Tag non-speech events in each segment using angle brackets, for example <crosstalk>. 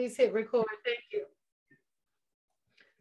please hit record. Thank you.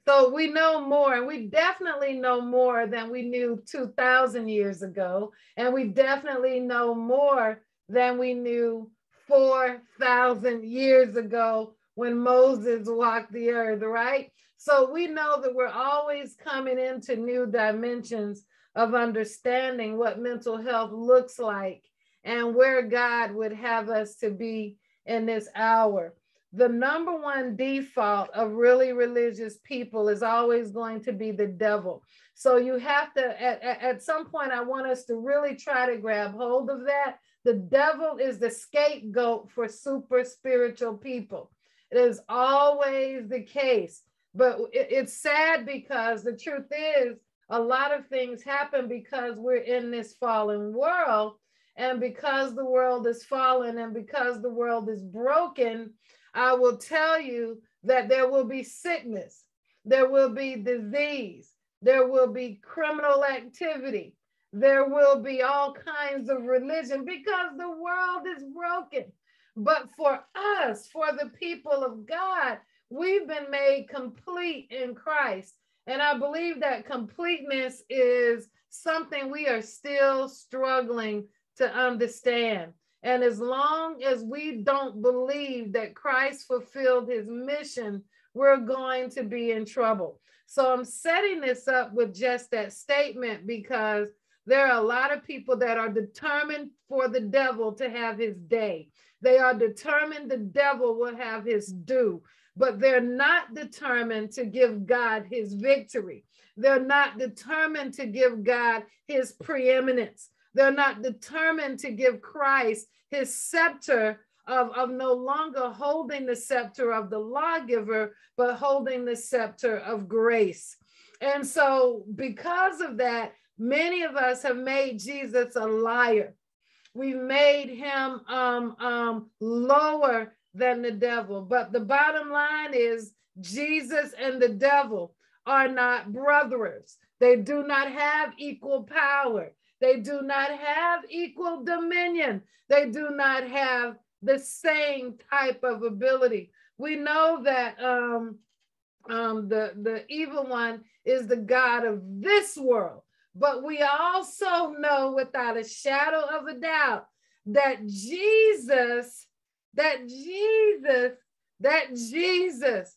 So we know more, and we definitely know more than we knew 2,000 years ago. And we definitely know more than we knew 4,000 years ago when Moses walked the earth, right? So we know that we're always coming into new dimensions of understanding what mental health looks like and where God would have us to be in this hour the number one default of really religious people is always going to be the devil. So you have to, at, at some point, I want us to really try to grab hold of that. The devil is the scapegoat for super spiritual people. It is always the case. But it's sad because the truth is, a lot of things happen because we're in this fallen world. And because the world is fallen and because the world is broken, I will tell you that there will be sickness, there will be disease, there will be criminal activity, there will be all kinds of religion because the world is broken. But for us, for the people of God, we've been made complete in Christ. And I believe that completeness is something we are still struggling to understand. And as long as we don't believe that Christ fulfilled his mission, we're going to be in trouble. So I'm setting this up with just that statement because there are a lot of people that are determined for the devil to have his day. They are determined the devil will have his due, but they're not determined to give God his victory. They're not determined to give God his preeminence. They're not determined to give Christ his scepter of, of no longer holding the scepter of the lawgiver, but holding the scepter of grace. And so, because of that, many of us have made Jesus a liar. We've made him um, um, lower than the devil. But the bottom line is Jesus and the devil are not brothers. They do not have equal power. They do not have equal dominion. They do not have the same type of ability. We know that um, um, the, the evil one is the God of this world, but we also know without a shadow of a doubt that Jesus, that Jesus, that Jesus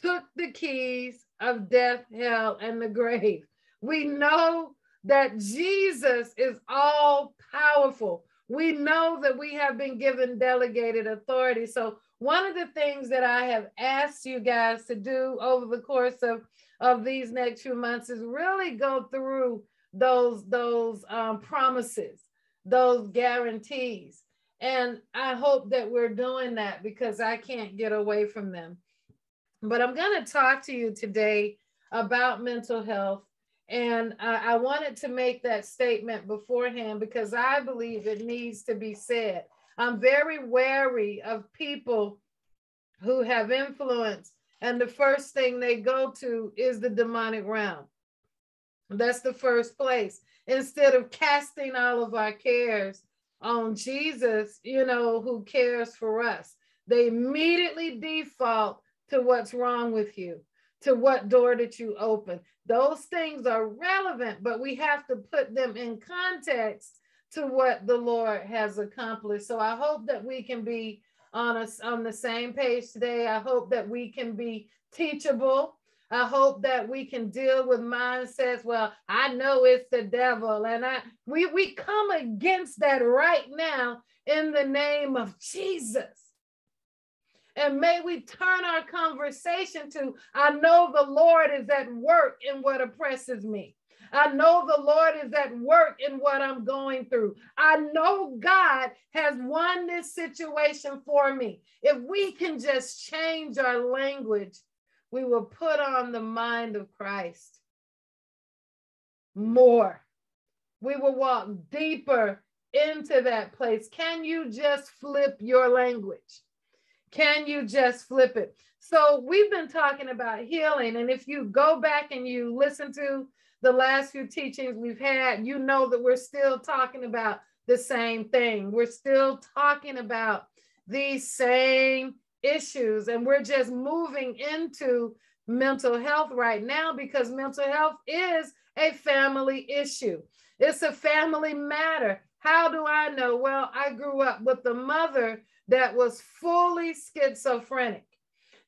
took the keys of death, hell, and the grave. We know that Jesus is all powerful. We know that we have been given delegated authority. So, one of the things that I have asked you guys to do over the course of, of these next few months is really go through those, those um, promises, those guarantees. And I hope that we're doing that because I can't get away from them. But I'm going to talk to you today about mental health and I, I wanted to make that statement beforehand because I believe it needs to be said. I'm very wary of people who have influence, and the first thing they go to is the demonic realm. That's the first place. Instead of casting all of our cares on Jesus, you know, who cares for us, they immediately default to what's wrong with you to what door did you open. Those things are relevant, but we have to put them in context to what the Lord has accomplished. So I hope that we can be on us on the same page today. I hope that we can be teachable. I hope that we can deal with mindsets. Well, I know it's the devil, and I we we come against that right now in the name of Jesus. And may we turn our conversation to I know the Lord is at work in what oppresses me. I know the Lord is at work in what I'm going through. I know God has won this situation for me. If we can just change our language, we will put on the mind of Christ more. We will walk deeper into that place. Can you just flip your language? Can you just flip it? So we've been talking about healing. And if you go back and you listen to the last few teachings we've had, you know that we're still talking about the same thing. We're still talking about these same issues. And we're just moving into mental health right now because mental health is a family issue. It's a family matter. How do I know? Well, I grew up with a mother that was fully schizophrenic.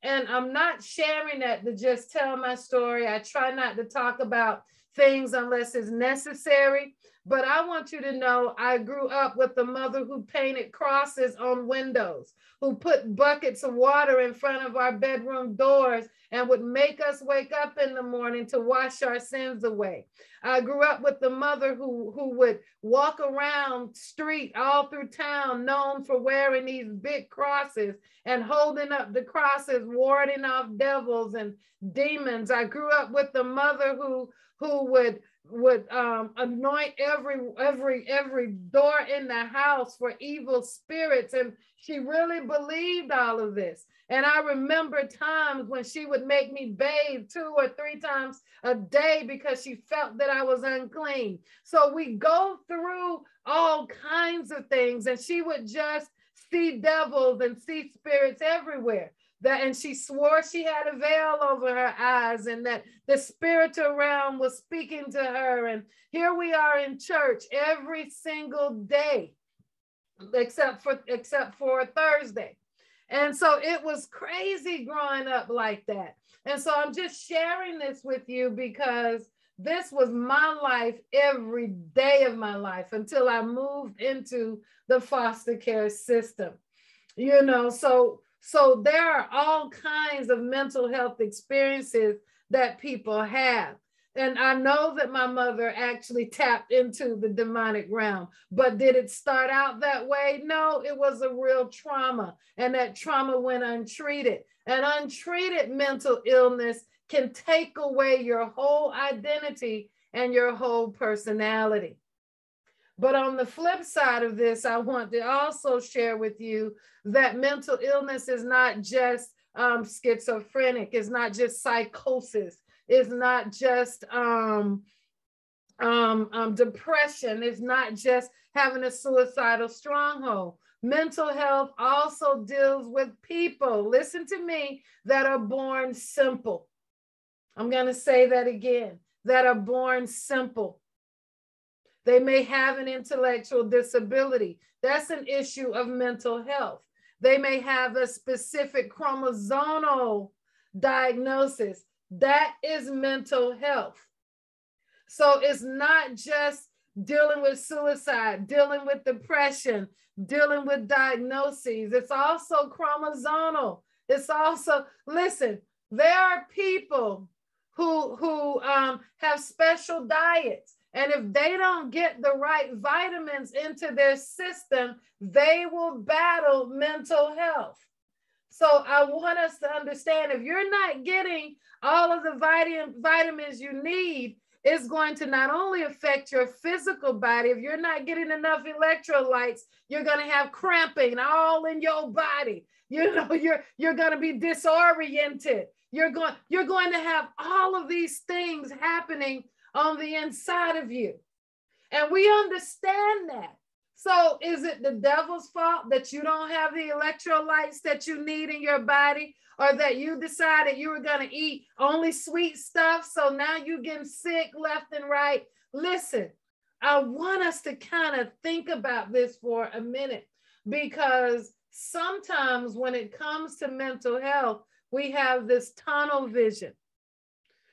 And I'm not sharing that to just tell my story. I try not to talk about things unless it's necessary. But I want you to know I grew up with a mother who painted crosses on windows, who put buckets of water in front of our bedroom doors and would make us wake up in the morning to wash our sins away. I grew up with the mother who, who would walk around street all through town, known for wearing these big crosses and holding up the crosses, warding off devils and demons. I grew up with the mother who who would would um, anoint every every every door in the house for evil spirits. And she really believed all of this. And i remember times when she would make me bathe two or three times a day because she felt that i was unclean. So we go through all kinds of things and she would just see devils and see spirits everywhere that and she swore she had a veil over her eyes and that the spiritual realm was speaking to her. And here we are in church every single day except for except for thursday. And so it was crazy growing up like that. And so i'm just sharing this with you because this was my life every day of my life until i moved into the foster care system you know? So so there are all kinds of mental health experiences that people have. And I know that my mother actually tapped into the demonic realm, but did it start out that way? No, it was a real trauma, and that trauma went untreated. And untreated mental illness can take away your whole identity and your whole personality. But on the flip side of this, I want to also share with you that mental illness is not just um, schizophrenic, it's not just psychosis, it's not just um, um, um, depression, it's not just having a suicidal stronghold. Mental health also deals with people, listen to me, that are born simple. I'm going to say that again that are born simple. They may have an intellectual disability. That's an issue of mental health. They may have a specific chromosomal diagnosis. That is mental health. So it's not just dealing with suicide, dealing with depression, dealing with diagnoses. It's also chromosomal. It's also, listen, there are people who, who um, have special diets and if they don't get the right vitamins into their system, they will battle mental health. So I want us to understand if you're not getting all of the vitamin, vitamins you need, it's going to not only affect your physical body, if you're not getting enough electrolytes, you're going to have cramping all in your body. You <laughs> know, you're you're going to be disoriented. You're going you're going to have all of these things happening on the inside of you. And we understand that. So is it the devil's fault that you don't have the electrolytes that you need in your body or that you decided you were going to eat only sweet stuff so now you're getting sick left and right? Listen, I want us to kind of think about this for a minute because sometimes when it comes to mental health, we have this tunnel vision.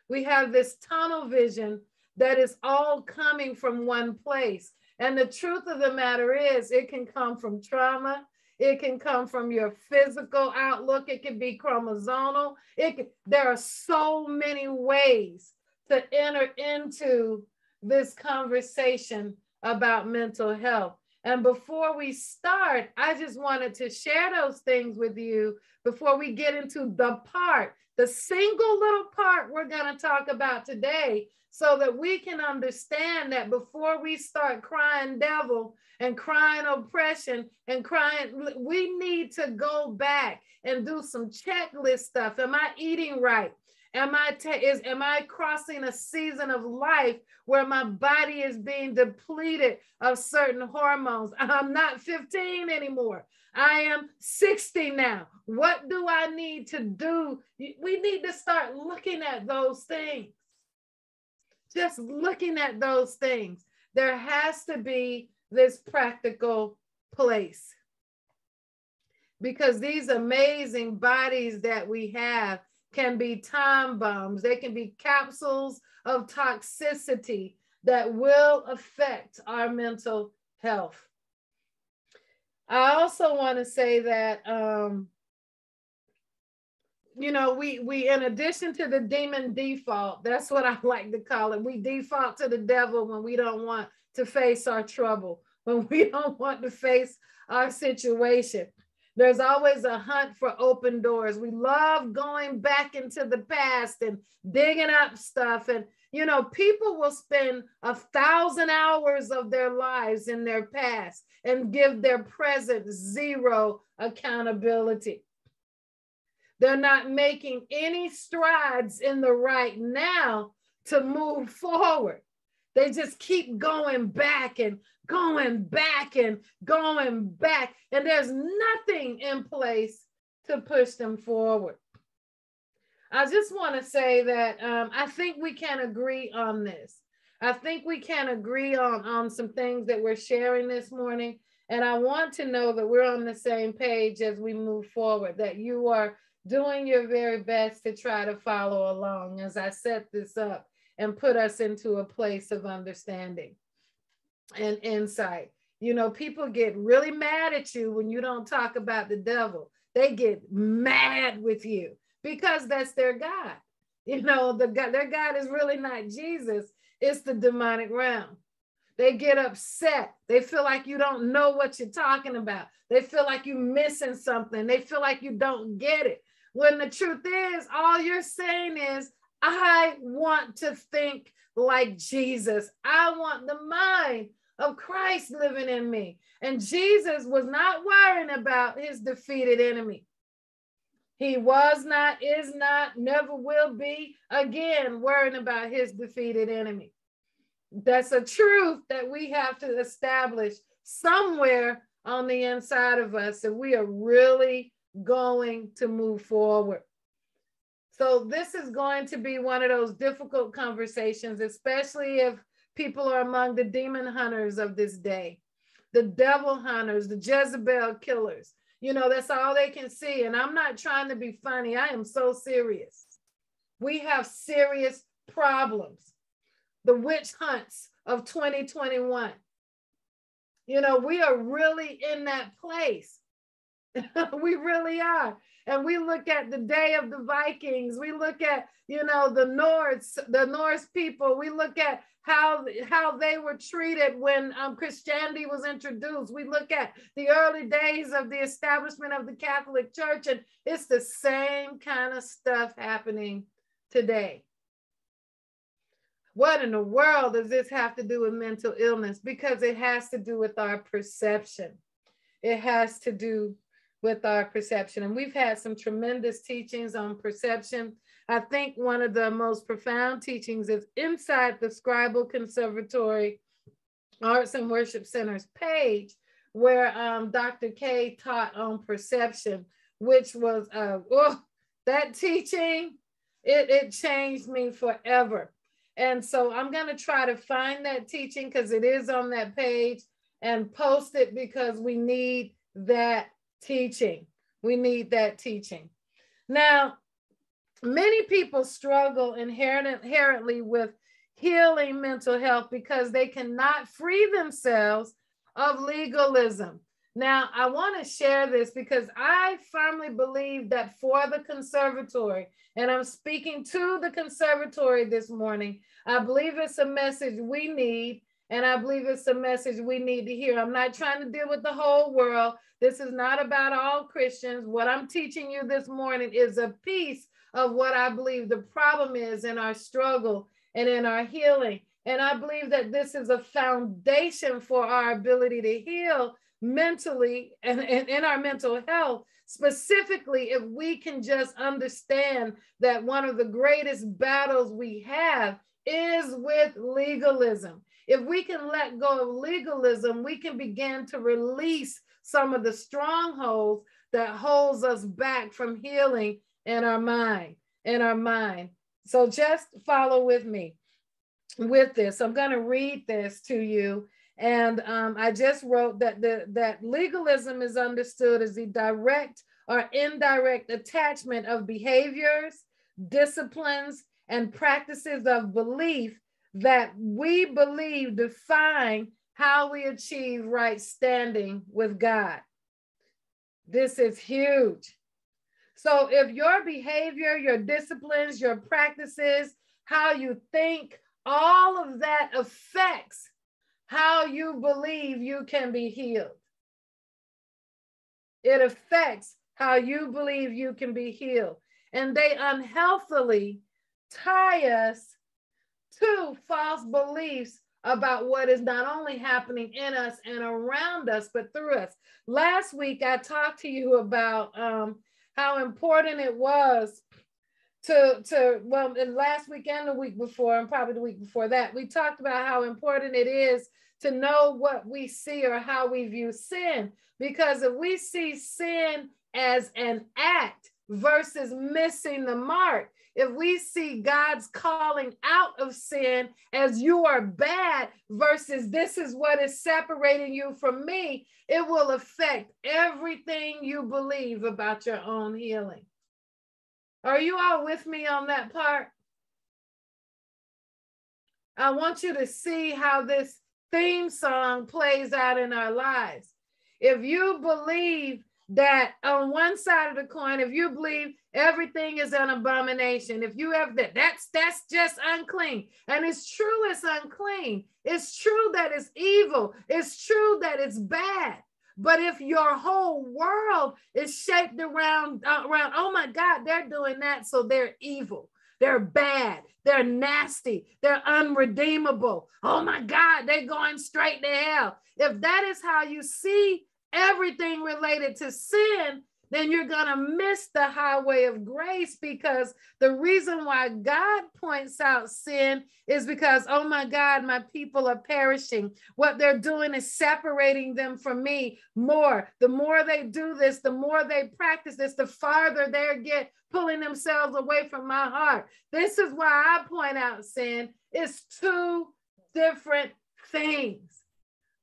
We have this tunnel vision that is all coming from one place. And the truth of the matter is, it can come from trauma. It can come from your physical outlook. It can be chromosomal. It can, there are so many ways to enter into this conversation about mental health. And before we start, I just wanted to share those things with you before we get into the part, the single little part we're going to talk about today so that we can understand that before we start crying devil and crying oppression and crying, we need to go back and do some checklist stuff. Am I eating right? Am I is am I crossing a season of life where my body is being depleted of certain hormones? <laughs> I'm not 15 anymore. I am 60 now. What do I need to do? We need to start looking at those things. Just looking at those things. There has to be this practical place. Because these amazing bodies that we have can be time bombs, they can be capsules of toxicity that will affect our mental health. I also want to say that um, you know, we we in addition to the demon default, that's what <laughs> I like to call it. We default to the devil when we don't want to face our trouble, when <laughs> we don't want to face our situation. There's always a hunt for open doors. We love going back into the past and digging up stuff. And, you know, people will spend a thousand hours of their lives in their past and give their present zero accountability. They're not making any strides in the right now to move forward. They just keep going back and going back and going back, and there's nothing in place to push them forward. I just want to say that um, I think we can agree on this. I think we can agree on, on some things that we're sharing this morning. And I want to know that we're on the same page as we move forward, that you are doing your very best to try to follow along as I set this up and put us into a place of understanding and insight. You know, people get really mad at you when you don't talk about the devil. They get mad with you because that's their God. You know, the God, their God is really not Jesus, it's the demonic realm. They get upset. They feel like you don't know what you're talking about. They feel like you're missing something. They feel like you don't get it. When the truth is, all you're saying is, I want to think like Jesus. I want the mind of Christ living in me. And Jesus was not worrying about his defeated enemy. He was not, is not, never will be again worrying about his defeated enemy. That's a truth that we have to establish somewhere on the inside of us that we are really going to move forward. So this is going to be one of those difficult conversations, especially if people are among the demon hunters of this day, the devil hunters, the Jezebel killers. You know, that's all they can see. And I'm not trying to be funny. I am so serious. We have serious problems. The witch hunts of 2021. You know, we are really in that place. <laughs> we really are. And we look at the day of the Vikings. We look at, you know, the Norse, the Norse people. We look at how how they were treated when um, Christianity was introduced. We look at the early days of the establishment of the Catholic Church, and it's the same kind of stuff happening today. What in the world does this have to do with mental illness? Because it has to do with our perception. It has to do with our perception. And we've had some tremendous teachings on perception. I think one of the most profound teachings is inside the Scribal Conservatory Arts and Worship Center's page, where um, Dr. K taught on perception, which was, uh, oh, that teaching, it, it changed me forever. And so I'm going to try to find that teaching because it is on that page and post it because we need that teaching. We need that teaching. Now, many people struggle inherently with healing mental health because they cannot free themselves of legalism. Now, I want to share this because I firmly believe that for the conservatory, and I'm speaking to the conservatory this morning, I believe it's a message we need and I believe it's a message we need to hear. I'm not trying to deal with the whole world. This is not about all Christians. What I'm teaching you this morning is a piece of what I believe the problem is in our struggle and in our healing. And I believe that this is a foundation for our ability to heal mentally and, and in our mental health, specifically if we can just understand that one of the greatest battles we have is with legalism. If we can let go of legalism, we can begin to release some of the strongholds that holds us back from healing in our mind, in our mind. So just follow with me with this. I'm going to read this to you. And um, I just wrote that the, that legalism is understood as the direct or indirect attachment of behaviors, disciplines, and practices of belief that we believe define how we achieve right standing with God. This is huge. So, if your behavior, your disciplines, your practices, how you think, all of that affects how you believe you can be healed. It affects how you believe you can be healed. And they unhealthily tie us to false beliefs about what is not only happening in us and around us, but through us. Last week, I talked to you about um, how important it was to, to well, last week and the week before, and probably the week before that, we talked about how important it is to know what we see or how we view sin. Because if we see sin as an act versus missing the mark, if we see God's calling out of sin as you are bad versus this is what is separating you from me, it will affect everything you believe about your own healing. Are you all with me on that part? I want you to see how this theme song plays out in our lives. If you believe that on one side of the coin, if you believe everything is an abomination, if you have that, that's that's just unclean. And it's true, it's unclean. It's true that it's evil. It's true that it's bad. But if your whole world is shaped around uh, around, oh my God, they're doing that, so they're evil. They're bad. They're nasty. They're unredeemable. Oh my God, they're going straight to hell. If that is how you see everything related to sin, then you're going to miss the highway of grace because the reason why God points out sin is because, oh my God, my people are perishing. What they're doing is separating them from me more. The more they do this, the more they practice this, the farther they get pulling themselves away from my heart. This is why I point out sin. It's two different things.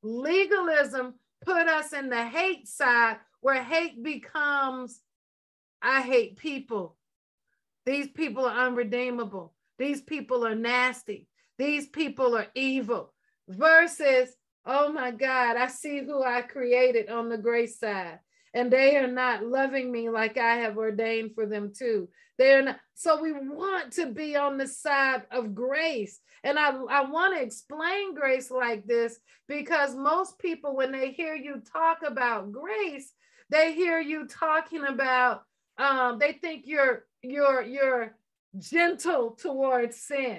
Legalism put us in the hate side where hate becomes I hate people. These people are unredeemable. These people are nasty. These people are evil. Versus, oh my God, I see who I created on the grace side and they are not loving me like I have ordained for them to. They're not. So we want to be on the side of grace. And I, I want to explain grace like this because most people, when they hear you talk about grace, they hear you talking about, um, they think you're you're you're gentle towards sin.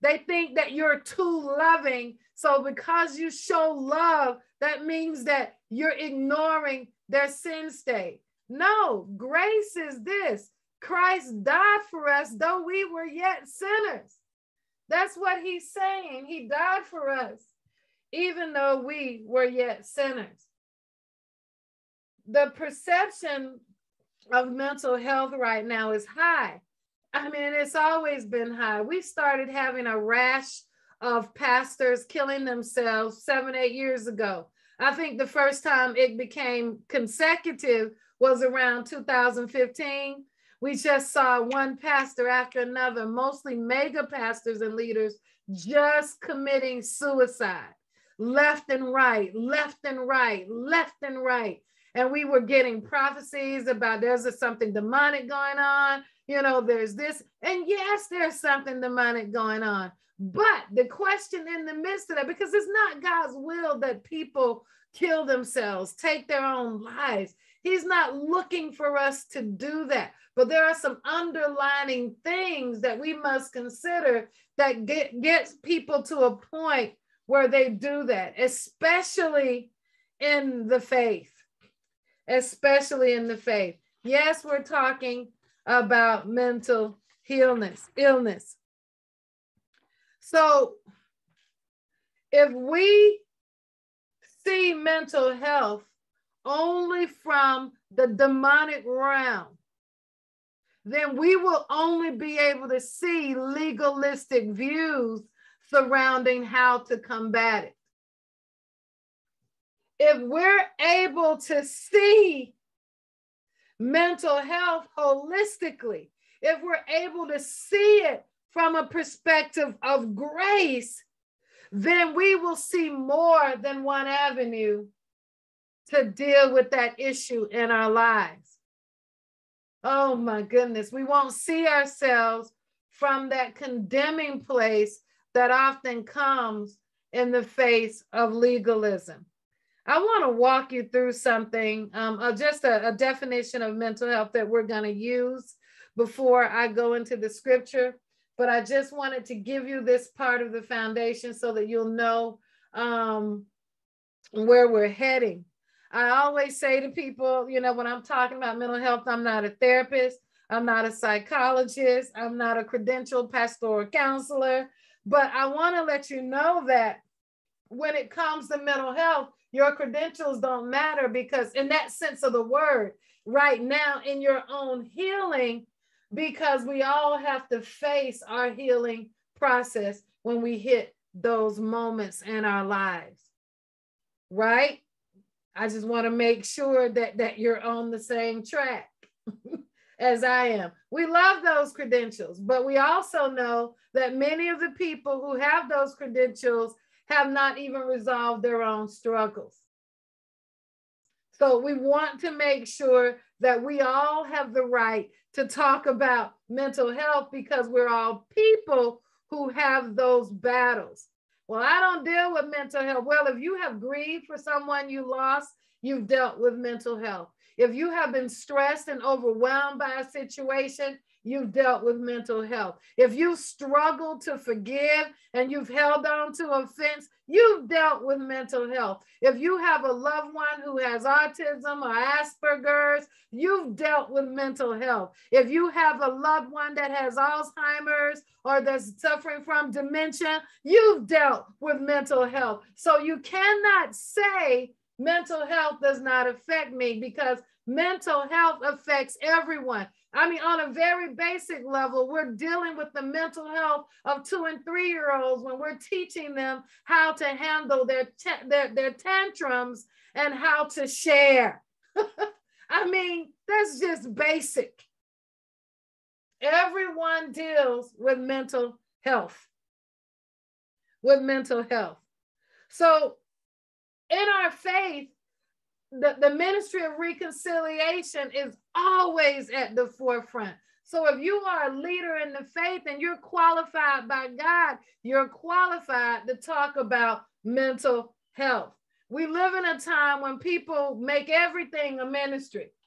They think that you're too loving. So because you show love, that means that you're ignoring their sin state. No, grace is this Christ died for us, though we were yet sinners. That's what he's saying. He died for us, even though we were yet sinners. The perception of mental health right now is high. I mean, it's always been high. We started having a rash of pastors killing themselves seven, eight years ago. I think the first time it became consecutive was around 2015. We just saw one pastor after another, mostly mega pastors and leaders, just committing suicide left and right, left and right, left and right. And we were getting prophecies about there's something demonic going on, you know, there's this. And yes, there's something demonic going on. But the question in the midst of that, because it's not God's will that people kill themselves, take their own lives. He's not looking for us to do that. But there are some underlining things that we must consider that get, gets people to a point where they do that, especially in the faith, especially in the faith. Yes, we're talking about mental illness, illness. So if we see mental health only from the demonic realm, then we will only be able to see legalistic views surrounding how to combat it. If we're able to see mental health holistically, if we're able to see it from a perspective of grace, then we will see more than one avenue to deal with that issue in our lives. Oh my goodness, we won't see ourselves from that condemning place that often comes in the face of legalism. I want to walk you through something, um, uh, just a, a definition of mental health that we're going to use before I go into the scripture. But I just wanted to give you this part of the foundation so that you'll know um, where we're heading. I always say to people, you know, when I'm talking about mental health, I'm not a therapist, I'm not a psychologist, I'm not a credentialed pastoral counselor, but I want to let you know that when it comes to mental health, your credentials don't matter because, in that sense of the word, right now in your own healing, because we all have to face our healing process when we hit those moments in our lives. Right? I just want to make sure that that you're on the same track <laughs> as I am. We love those credentials, but we also know that many of the people who have those credentials have not even resolved their own struggles. So we want to make sure that we all have the right to talk about mental health because we're all people who have those battles. Well, I don't deal with mental health. Well, if you have grieved for someone you lost, you've dealt with mental health. If you have been stressed and overwhelmed by a situation, you've dealt with mental health. If you've struggled to forgive and you've held on to offense, you've dealt with mental health. If you have a loved one who has autism or Asperger's, you've dealt with mental health. If you have a loved one that has Alzheimer's or that's suffering from dementia, you've dealt with mental health. So you cannot say mental health does not affect me because mental health affects everyone. I mean, on a very basic level, we're dealing with the mental health of two and three year olds when we're teaching them how to handle their, their, their tantrums and how to share. <laughs> I mean, that's just basic. Everyone deals with mental health. With mental health. So, in our faith, the, the ministry of reconciliation is always at the forefront. So if you are a leader in the faith and you're qualified by God, you're qualified to talk about mental health. We live in a time when people make everything a ministry. <laughs>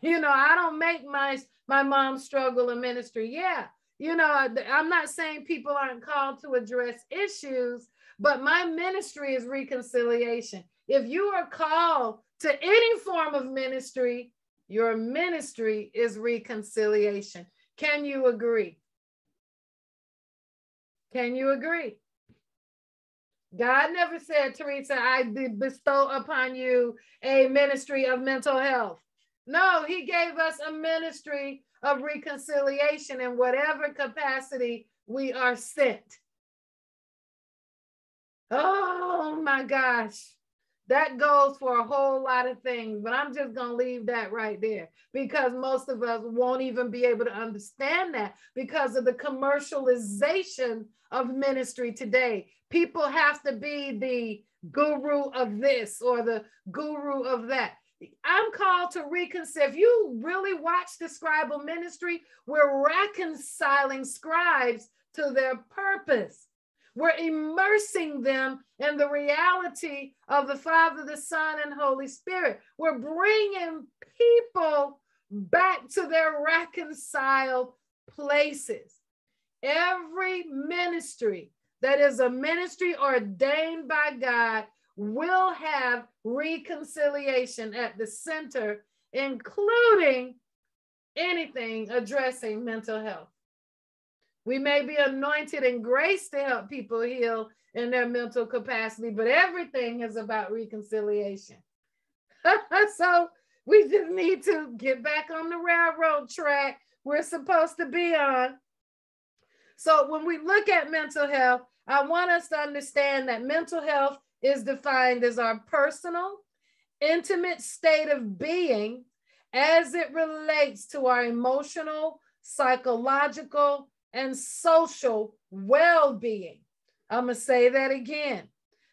You know, I don't make my my mom's struggle a ministry. Yeah, you know, I'm not saying people aren't called to address issues, but my ministry is reconciliation. If you are called to any form of ministry, your ministry is reconciliation. Can you agree? Can you agree? God never said, Theresa, I bestow upon you a ministry of mental health. No, He gave us a ministry of reconciliation in whatever capacity we are sent. Oh my gosh that goes for a whole lot of things, but I'm just going to leave that right there because most of us won't even be able to understand that because of the commercialization of ministry today. People have to be the guru of this or the guru of that. I'm called to reconcile. If you really watch the scribal ministry, we're reconciling scribes to their purpose. We're immersing them in the reality of the Father, the Son, and Holy Spirit. We're bringing people back to their reconciled places. Every ministry that is a ministry ordained by God will have reconciliation at the center, including anything addressing mental health. We may be anointed and graced to help people heal in their mental capacity, but everything is about reconciliation. <laughs> so we just need to get back on the railroad track we're supposed to be on. So when we look at mental health, I want us to understand that mental health is defined as our personal, intimate state of being as it relates to our emotional, psychological, and social well being. I'm going to say that again.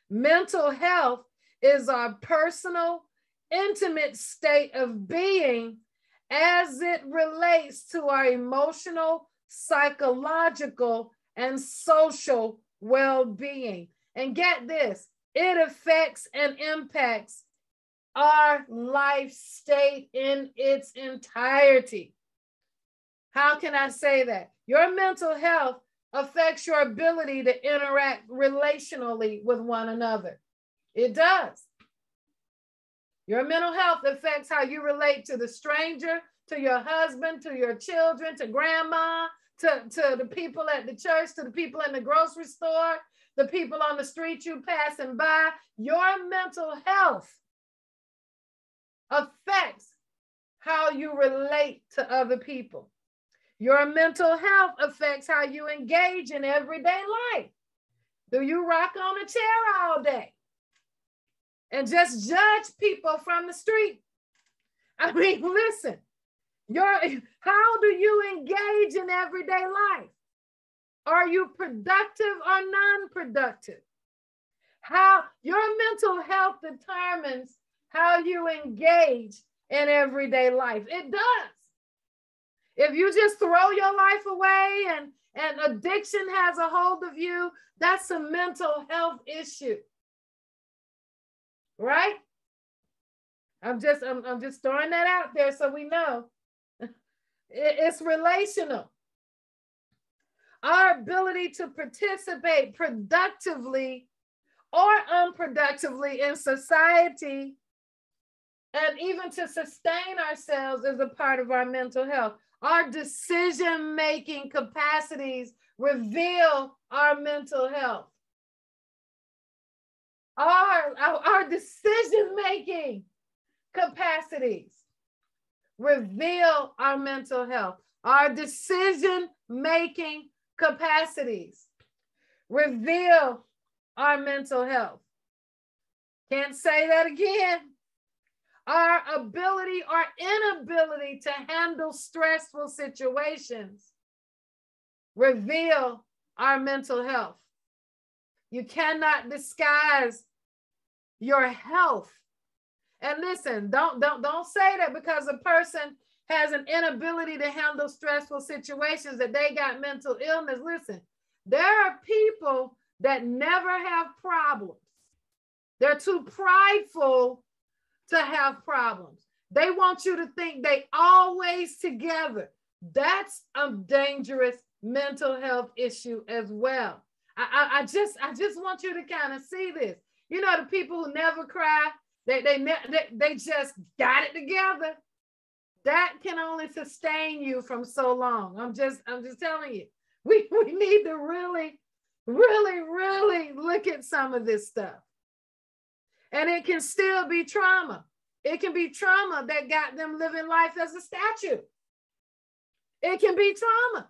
Mental health is our personal, intimate state of being as it relates to our emotional, psychological, and social well being. And get this it affects and impacts our life state in its entirety. How can I say that? Your mental health affects your ability to interact relationally with one another. It does. Your mental health affects how you relate to the stranger, to your husband, to your children, to grandma, to, to the people at the church, to the people in the grocery store, the people on the street you passing by. Your mental health affects how you relate to other people. Your mental health affects how you engage in everyday life. Do you rock on a chair all day and just judge people from the street? I <laughs> mean, listen, your, how do you engage in everyday life? Are you productive or non-productive? How your mental health determines how you engage in everyday life. It does. If you just throw your life away and, and addiction has a hold of you, that's a mental health issue. Right? I'm just I'm, I'm just throwing that out there so we know. <laughs> it's relational. Our ability to participate productively or unproductively in society and even to sustain ourselves is a part of our mental health. Our decision making capacities reveal our mental health. Our, our, decision making capacities reveal our mental health. Our decision making capacities reveal our mental health. Can't say that again our ability or inability to handle stressful situations reveal our mental health. You cannot disguise your health. And listen, don't don't don't say that because a person has an inability to handle stressful situations that they got mental illness. Listen, there are people that never have problems. They're too prideful to have problems. They want you to think they always together. That's a dangerous mental health issue as well. I, I, I just I just want you to kind of see this. You know, the people who never cry, they they, they they just got it together. That can only sustain you from so long. I'm just I'm just telling you. <laughs> We we need to really, really, really look at some of this stuff. And it can still be trauma. It can be trauma that got them living life as a statue. It can be trauma.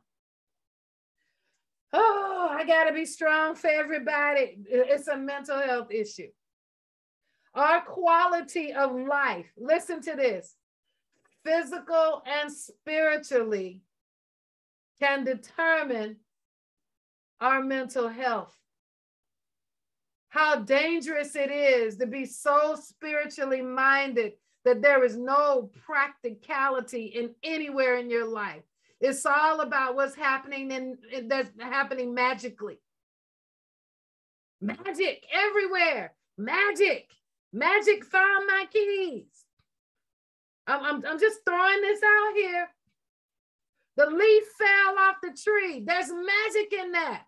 Oh, I got to be strong for everybody. It's a mental health issue. Our quality of life, listen to this physical and spiritually, can determine our mental health how dangerous it is to be so spiritually minded that there is no practicality in anywhere in your life. It's all about what's happening in, in that's happening magically. Magic everywhere. Magic. Magic found my keys. I'm, I'm, I'm just throwing this out here. The leaf fell off the tree. There's magic in that.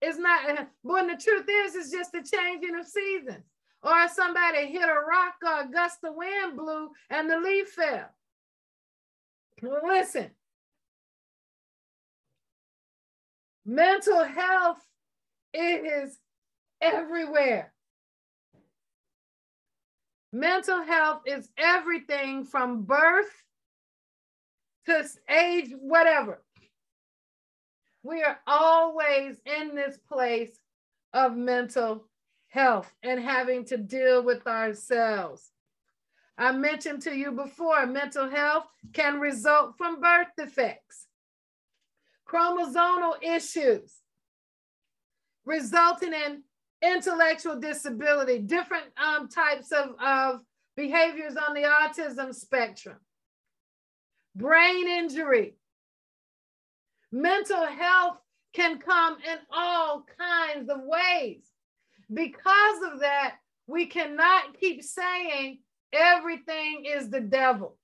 It's not, <laughs> when the truth is, it's just a changing of seasons. or somebody hit a rock or a gust of wind blew and the leaf fell. Listen, mental health is everywhere. Mental health is everything from birth to age, whatever. We are always in this place of mental health and having to deal with ourselves. I mentioned to you before, mental health can result from birth defects, chromosomal issues, resulting in intellectual disability, different um, types of, of behaviors on the autism spectrum, brain injury. Mental health can come in all kinds of ways. Because of that, we cannot keep saying everything is the devil.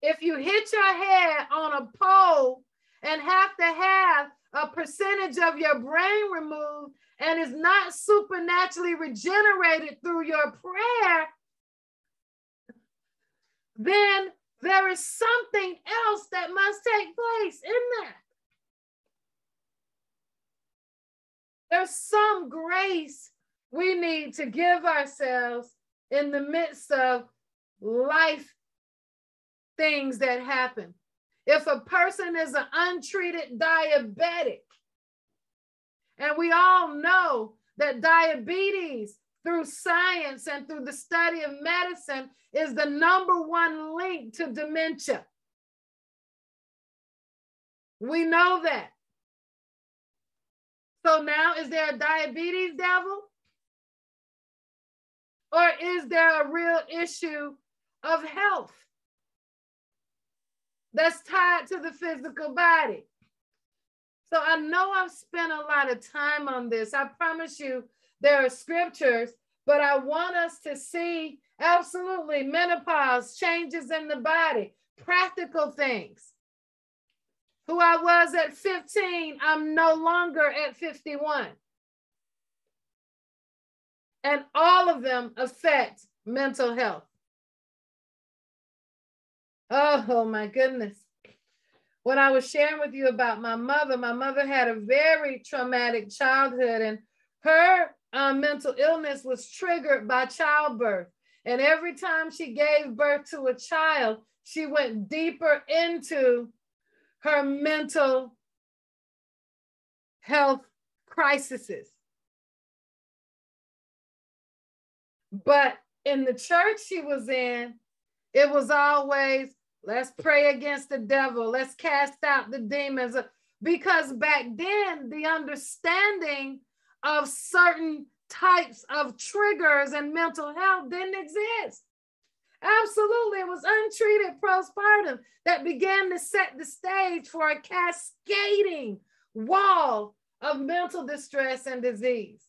If you hit your head on a pole and have to have a percentage of your brain removed and is not supernaturally regenerated through your prayer, then there is something else that must take place in that. There's some grace we need to give ourselves in the midst of life things that happen. If a person is an untreated diabetic, and we all know that diabetes through science and through the study of medicine is the number one link to dementia. We know that. So now, is there a diabetes devil? Or is there a real issue of health that's tied to the physical body? So I know I've spent a lot of time on this. I promise you there are scriptures, but I want us to see absolutely menopause, changes in the body, practical things. Who I was at 15, I'm no longer at 51. And all of them affect mental health. Oh, my goodness. When I was sharing with you about my mother, my mother had a very traumatic childhood, and her uh, mental illness was triggered by childbirth. And every time she gave birth to a child, she went deeper into her mental health crises. But in the church she was in, it was always, let's pray against the devil, let's cast out the demons. Because back then, the understanding of certain types of triggers and mental health didn't exist. Absolutely. It was untreated postpartum that began to set the stage for a cascading wall of mental distress and disease.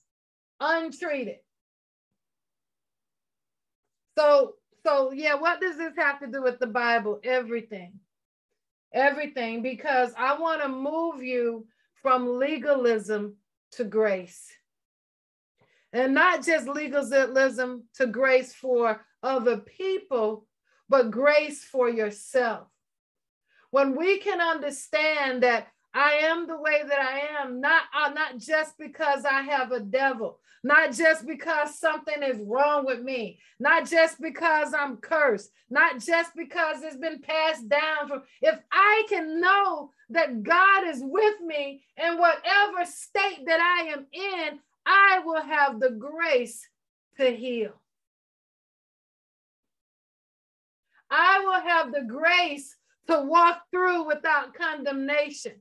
Untreated. So, so yeah, what does this have to do with the Bible? Everything. Everything, because I want to move you from legalism to grace. And not just legalism to grace for other people, but grace for yourself. When we can understand that I am the way that I am, not, uh, not just because I have a devil, not just because something is wrong with me, not just because I'm cursed, not just because it's been passed down from. If I can know that God is with me in whatever state that I am in, I will have the grace to heal. I will have the grace to walk through without condemnation.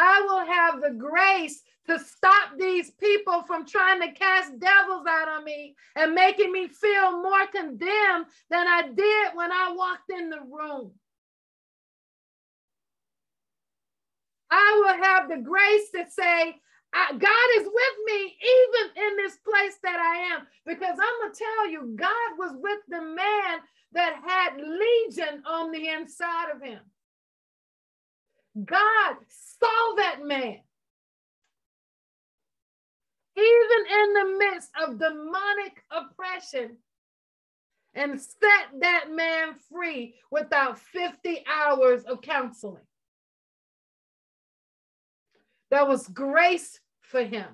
I will have the grace to stop these people from trying to cast devils out of me and making me feel more condemned than I did when I walked in the room. I will have the grace to say, God is with me even in this place that I am. Because I'm going to tell you, God was with the man that had legion on the inside of him. God saw that man. even in the midst of demonic oppression, and set that man free without 50 hours of counseling. There was grace for him.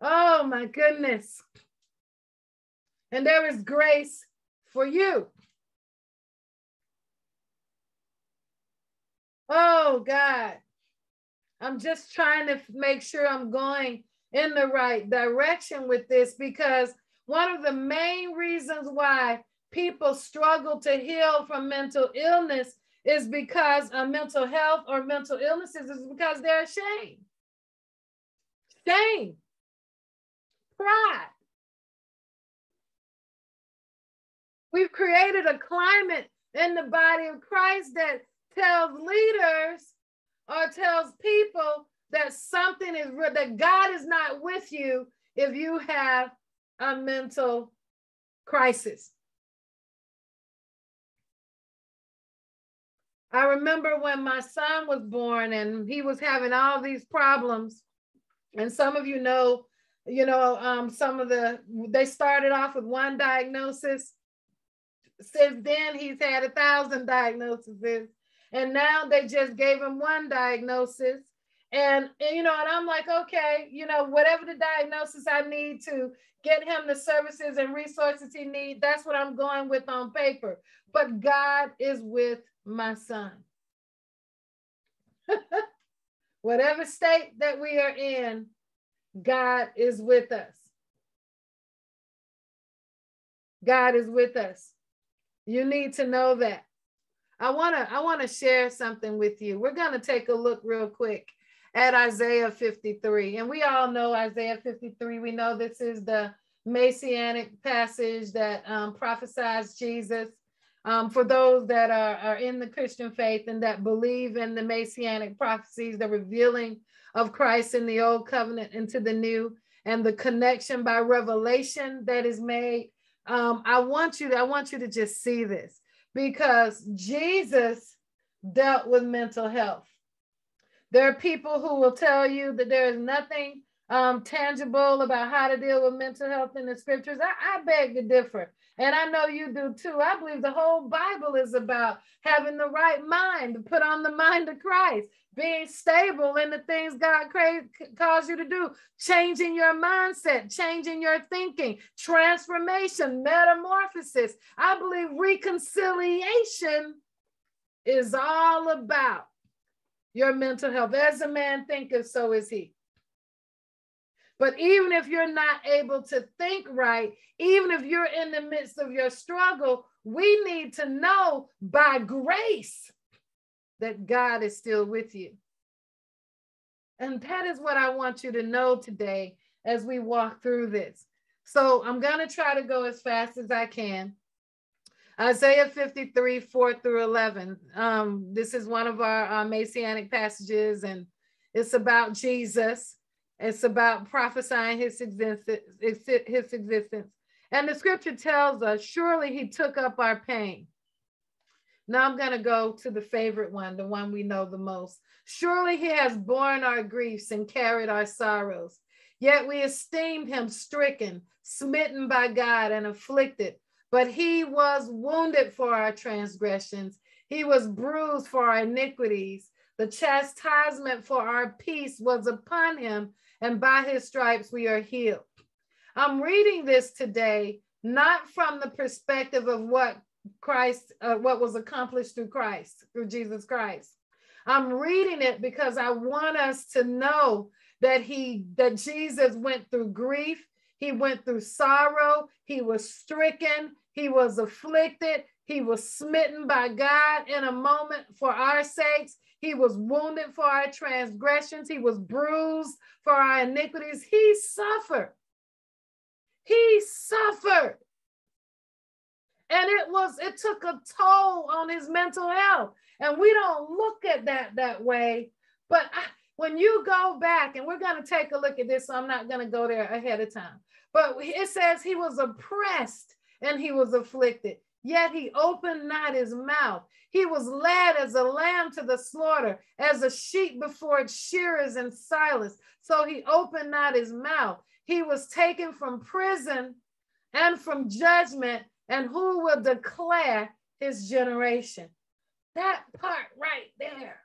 Oh my goodness. And there is grace for you. Oh God. I'm just trying to make sure I'm going in the right direction with this because one of the main reasons why people struggle to heal from mental illness is because of mental health or mental illnesses is because they're ashamed. Shame. Pride. We've created a climate in the body of Christ that tells leaders or tells people that something is real, that God is not with you if you have a mental crisis. I remember when my son was born and he was having all these problems. And some of you know, you know, um, some of the, they started off with one diagnosis. Since then, he's had a thousand diagnoses. And now they just gave him one diagnosis. And, and, you know, and I'm like, okay, you know, whatever the diagnosis I need to get him the services and resources he needs, that's what I'm going with on paper. But God is with my son. <laughs> whatever state that we are in, God is with us. God is with us. You need to know that. I want to I want to share something with you. We're going to take a look real quick at Isaiah 53. And we all know Isaiah 53. We know this is the messianic passage that um, prophesies Jesus. Um, for those that are, are in the Christian faith and that believe in the messianic prophecies, the revealing of Christ in the old covenant into the new, and the connection by revelation that is made. Um, I want you to, I want you to just see this because Jesus dealt with mental health. There are people who will tell you that there is nothing um, tangible about how to deal with mental health in the scriptures. I, I beg to differ. And I know you do too. I believe the whole Bible is about having the right mind, to put on the mind of Christ, being stable in the things God calls you to do, changing your mindset, changing your thinking, transformation, metamorphosis. I believe reconciliation is all about your mental health. As a man thinketh, so is he. But even if you're not able to think right, even if you're in the midst of your struggle, we need to know by grace that God is still with you. And that is what I want you to know today as we walk through this. So I'm going to try to go as fast as I can. Isaiah 53, 4 through 11. Um, this is one of our uh, messianic passages, and it's about Jesus. It's about prophesying his existence, his existence. And the scripture tells us, surely he took up our pain. Now I'm going to go to the favorite one, the one we know the most. Surely he has borne our griefs and carried our sorrows. Yet we esteemed him stricken, smitten by God, and afflicted. But he was wounded for our transgressions, he was bruised for our iniquities. The chastisement for our peace was upon him, and by his stripes we are healed. I'm reading this today not from the perspective of what Christ, uh, what was accomplished through Christ, through Jesus Christ. I'm reading it because I want us to know that he, that Jesus went through grief, he went through sorrow. He was stricken. He was afflicted. He was smitten by God in a moment for our sakes. He was wounded for our transgressions. He was bruised for our iniquities. He suffered. He suffered. And it was, it took a toll on his mental health. And we don't look at that that way. But I, when you go back, and we're going to take a look at this, so I'm not going to go there ahead of time. But it says he was oppressed and he was afflicted, yet he opened not his mouth. He was led as a lamb to the slaughter, as a sheep before its shearers and silence. So he opened not his mouth. He was taken from prison and from judgment, and who will declare his generation? That part right there.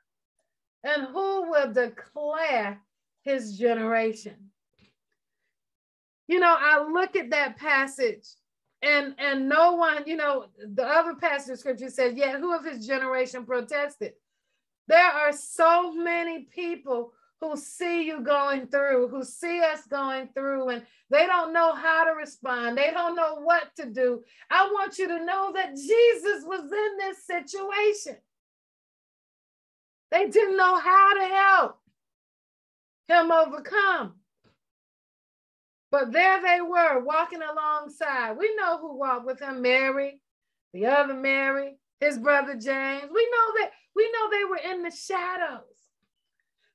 And who will declare his generation? You know, I look at that passage and and no one, you know, the other passage of scripture says, yet who of his generation protested? There are so many people who see you going through, who see us going through, and they don't know how to respond. They don't know what to do. I want you to know that Jesus was in this situation. They didn't know how to help him overcome. But there they were walking alongside. We know who walked with him Mary, the other Mary, his brother James. We know that we know they were in the shadows.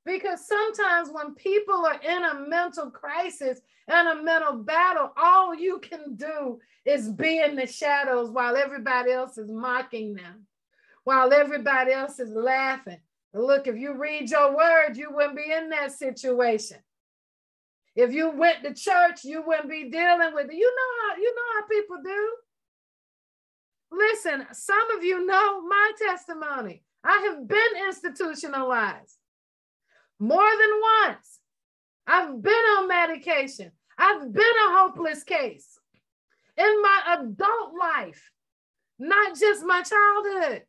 Because sometimes when people are in a mental crisis and a mental battle, all you can do is be in the shadows while everybody else is mocking them, while everybody else is laughing. Look, if you read your word, you wouldn't be in that situation. If you went to church, you wouldn't be dealing with it. You know how you know how people do. Listen, some of you know my testimony. I have been institutionalized more than once. I've been on medication. I've been a hopeless case in my adult life, not just my childhood.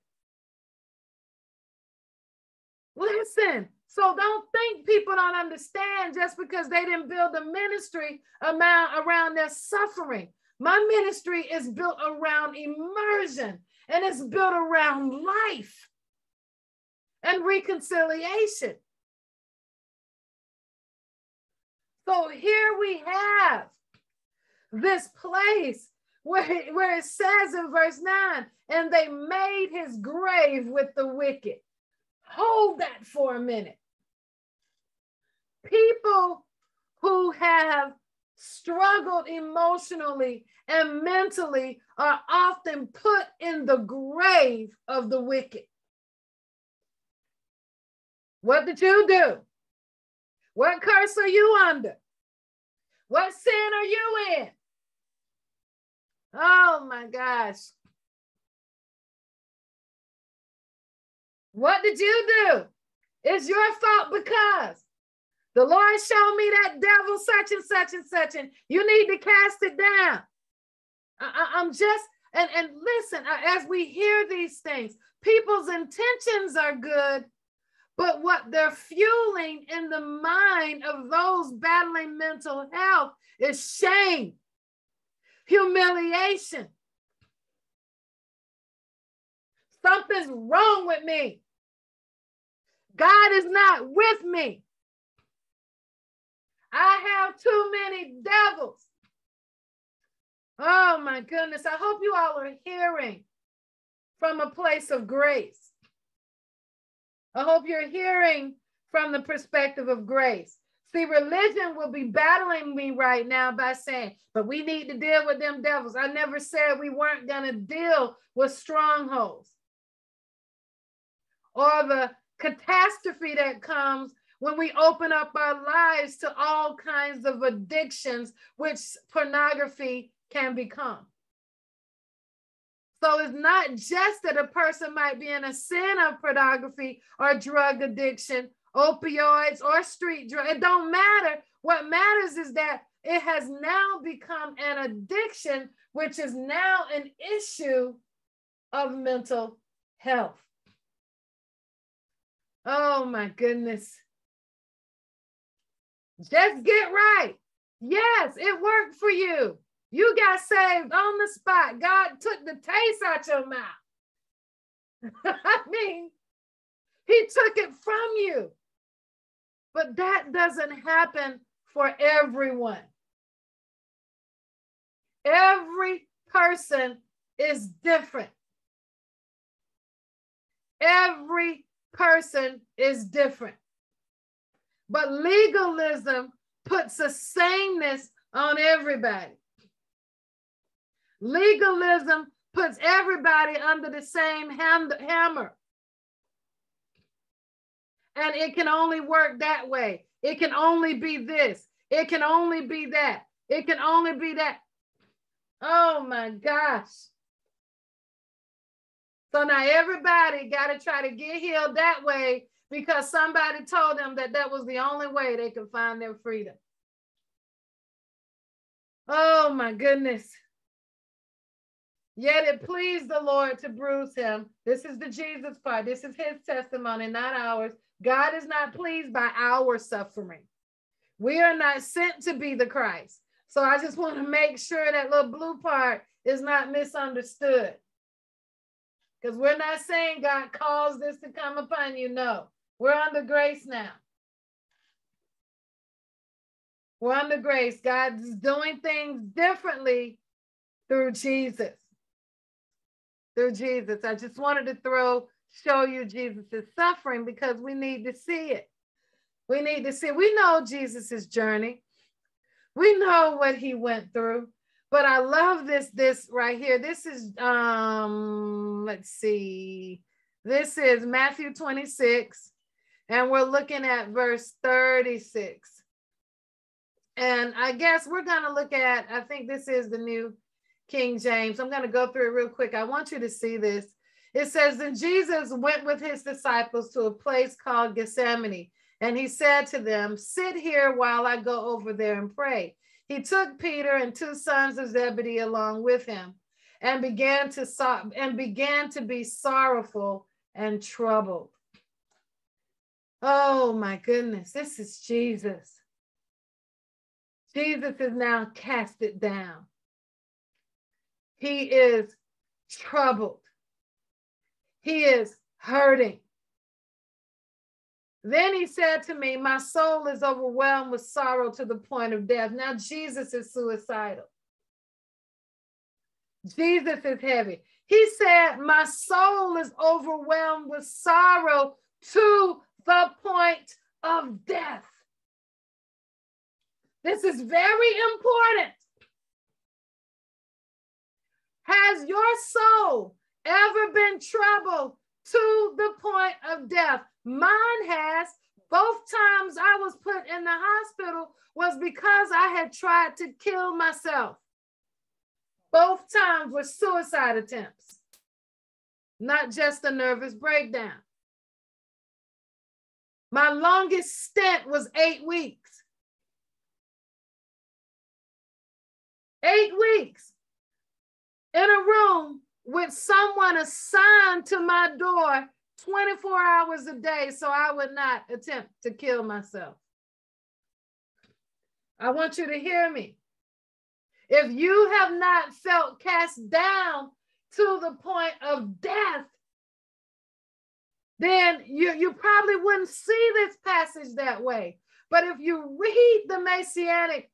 Listen, so don't think people don't understand just because they didn't build a ministry amount around their suffering. My ministry is built around immersion and it's built around life and reconciliation. So here we have this place where, where it says in verse 9, and they made his grave with the wicked. Hold that for a minute. People who have struggled emotionally and mentally are often put in the grave of the wicked. What did you do? What curse are you under? What sin are you in? Oh my gosh. What did you do? It's your fault because the Lord showed me that devil such and such and such, and you need to cast it down. I, am just, and, and listen, uh, as we hear these things, people's intentions are good, but what they're fueling in the mind of those battling mental health is shame, humiliation. Something's wrong with me. God is not with me. I have too many devils. Oh my goodness. I hope you all are hearing from a place of grace. I hope you're hearing from the perspective of grace. See, religion will be battling me right now by saying, but we need to deal with them devils. I never said we weren't going to deal with strongholds or the catastrophe that comes when we open up our lives to all kinds of addictions, which pornography can become. So it's not just that a person might be in a sin of pornography or drug addiction, opioids or street drug. It don't matter. What matters is that it has now become an addiction, which is now an issue of mental health. Oh my goodness. Just get right. Yes, it worked for you. You got saved on the spot. God took the taste out your mouth. <laughs> I mean, he took it from you. But that doesn't happen for everyone. Every person is different. Every person is different. But legalism puts a sameness on everybody. Legalism puts everybody under the same hand, hammer. And it can only work that way. It can only be this. It can only be that. It can only be that. Oh my gosh. So now everybody got to try to get healed that way because somebody told them that that was the only way they could find their freedom. Oh my goodness. Yet it pleased the Lord to bruise him. This is the Jesus part. This is his testimony, not ours. God is not pleased by our suffering. We are not sent to be the Christ. So I just want to make sure that little blue part is not misunderstood. Because we're not saying God caused this to come upon you. No, we're under grace now. We're under grace. God's doing things differently through Jesus. Through Jesus. I just wanted to throw, show you Jesus' is suffering because we need to see it. We need to see. We know Jesus's journey. We know what he went through. But I love this this right here. This is um let's see. This is Matthew 26 and we're looking at verse 36. And I guess we're going to look at I think this is the new King James. I'm going to go through it real quick. I want you to see this. It says, Then Jesus went with his disciples to a place called Gethsemane, and he said to them, Sit here while I go over there and pray. He took Peter and two sons of Zebedee along with him and began to so- and began to be sorrowful and troubled. Oh my goodness, this is Jesus. Jesus is now cast it down. He is troubled. He is hurting. Then he said to me, My soul is overwhelmed with sorrow to the point of death. Now, Jesus is suicidal. Jesus is heavy. He said, My soul is overwhelmed with sorrow to the point of death. This is very important. Has your soul ever been troubled to the point of death? Mine has. Both times I was put in the hospital was because I had tried to kill myself. Both times were suicide attempts, not just a nervous breakdown. My longest stint was eight weeks. Eight weeks in a room with someone assigned to my door 24 hours a day so I would not attempt to kill myself. I want you to hear me. If you have not felt cast down to the point of death, then you, you probably wouldn't see this passage that way. But if you read the Messianic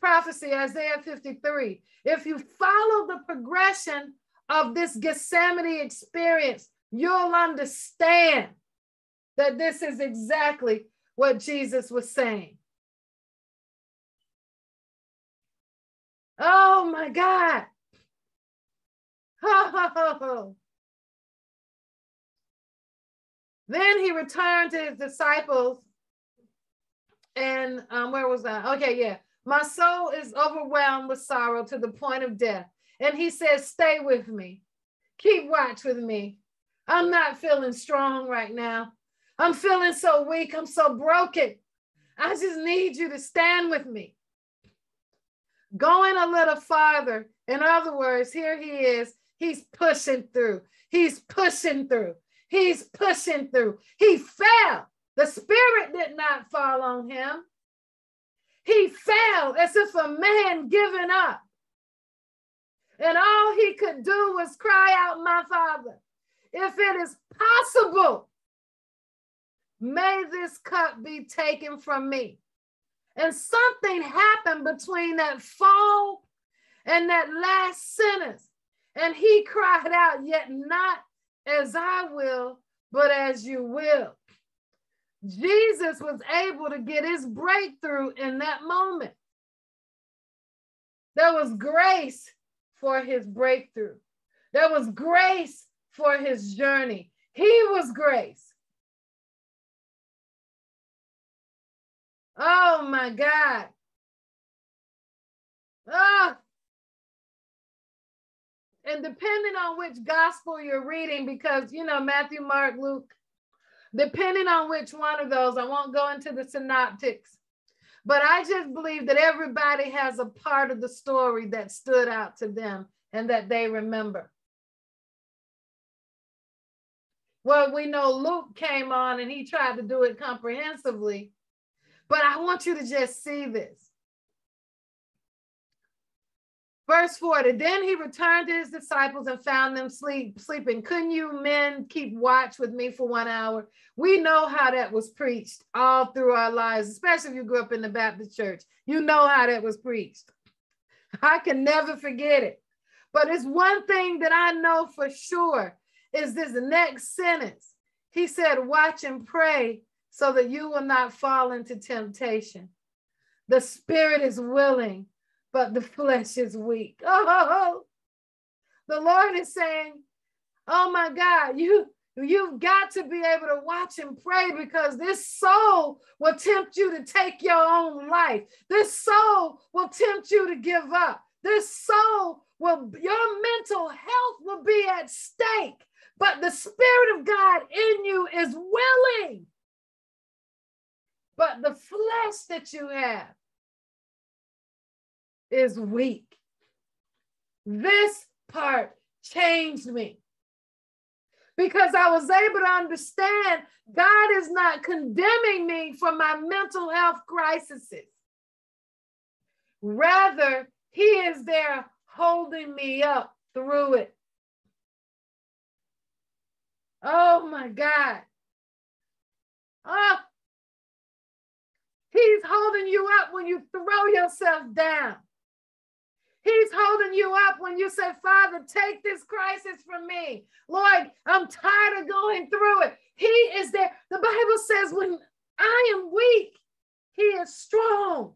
prophecy, Isaiah 53, if you follow the progression of this Gethsemane experience, you'll understand that this is exactly what Jesus was saying. Oh my God. <laughs> Oh. Then he returned to his disciples. And um, where was that? Okay, yeah. My soul is overwhelmed with sorrow to the point of death. And he says, Stay with me. Keep watch with me. I'm not feeling strong right now. I'm feeling so weak. I'm so broken. I just need you to stand with me. Going a little farther, in other words, here he is. He's pushing through. He's pushing through. He's pushing through. He fell. The spirit did not fall on him. He fell as if a man given up. And all he could do was cry out, My Father, if it is possible, may this cup be taken from me. And something happened between that fall and that last sentence. And he cried out, Yet not as I will, but as you will. Jesus was able to get his breakthrough in that moment. There was grace for his breakthrough. There was grace for his journey. He was grace. Oh my God. Ah. And depending on which gospel you're reading, because you know, Matthew, Mark, Luke, depending on which one of those, I won't go into the synoptics, but I just believe that everybody has a part of the story that stood out to them and that they remember. Well, we know Luke came on and he tried to do it comprehensively, but I want you to just see this. Verse 40, then he returned to his disciples and found them sleep, sleeping. Couldn't you men keep watch with me for one hour? We know how that was preached all through our lives, especially if you grew up in the Baptist church. You know how that was preached. I can never forget it. But it's one thing that I know for sure is this next sentence. He said, Watch and pray so that you will not fall into temptation. The spirit is willing, but the flesh is weak. <laughs> Oh, the Lord is saying, Oh my God, you You've got to be able to watch and pray because this soul will tempt you to take your own life. This soul will tempt you to give up. This soul will, your mental health will be at stake. But the Spirit of God in you is willing. But the flesh that you have is weak. This part changed me because I was able to understand God is not condemning me for my mental health crises. Rather, He is there holding me up through it. Oh my God. Oh, He's holding you up when you throw yourself down. He's holding you up when you say, Father, take this crisis from me. Lord, I'm tired of going through it. He is there. The Bible says, when I am weak, He is strong.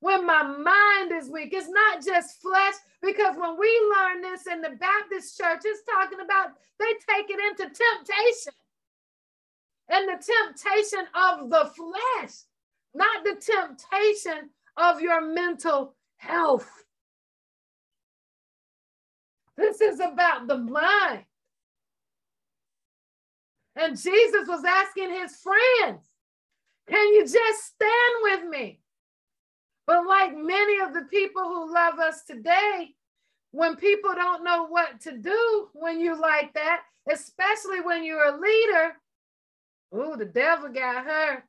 When my mind is weak, it's not just flesh, because when we learn this in the Baptist church, it's talking about they take it into temptation and the temptation of the flesh, not the temptation of your mental health. This is about the mind. And Jesus was asking his friends, Can you just stand with me? But like many of the people who love us today, when people don't know what to do when you like that, especially when you're a leader, ooh, the devil got her.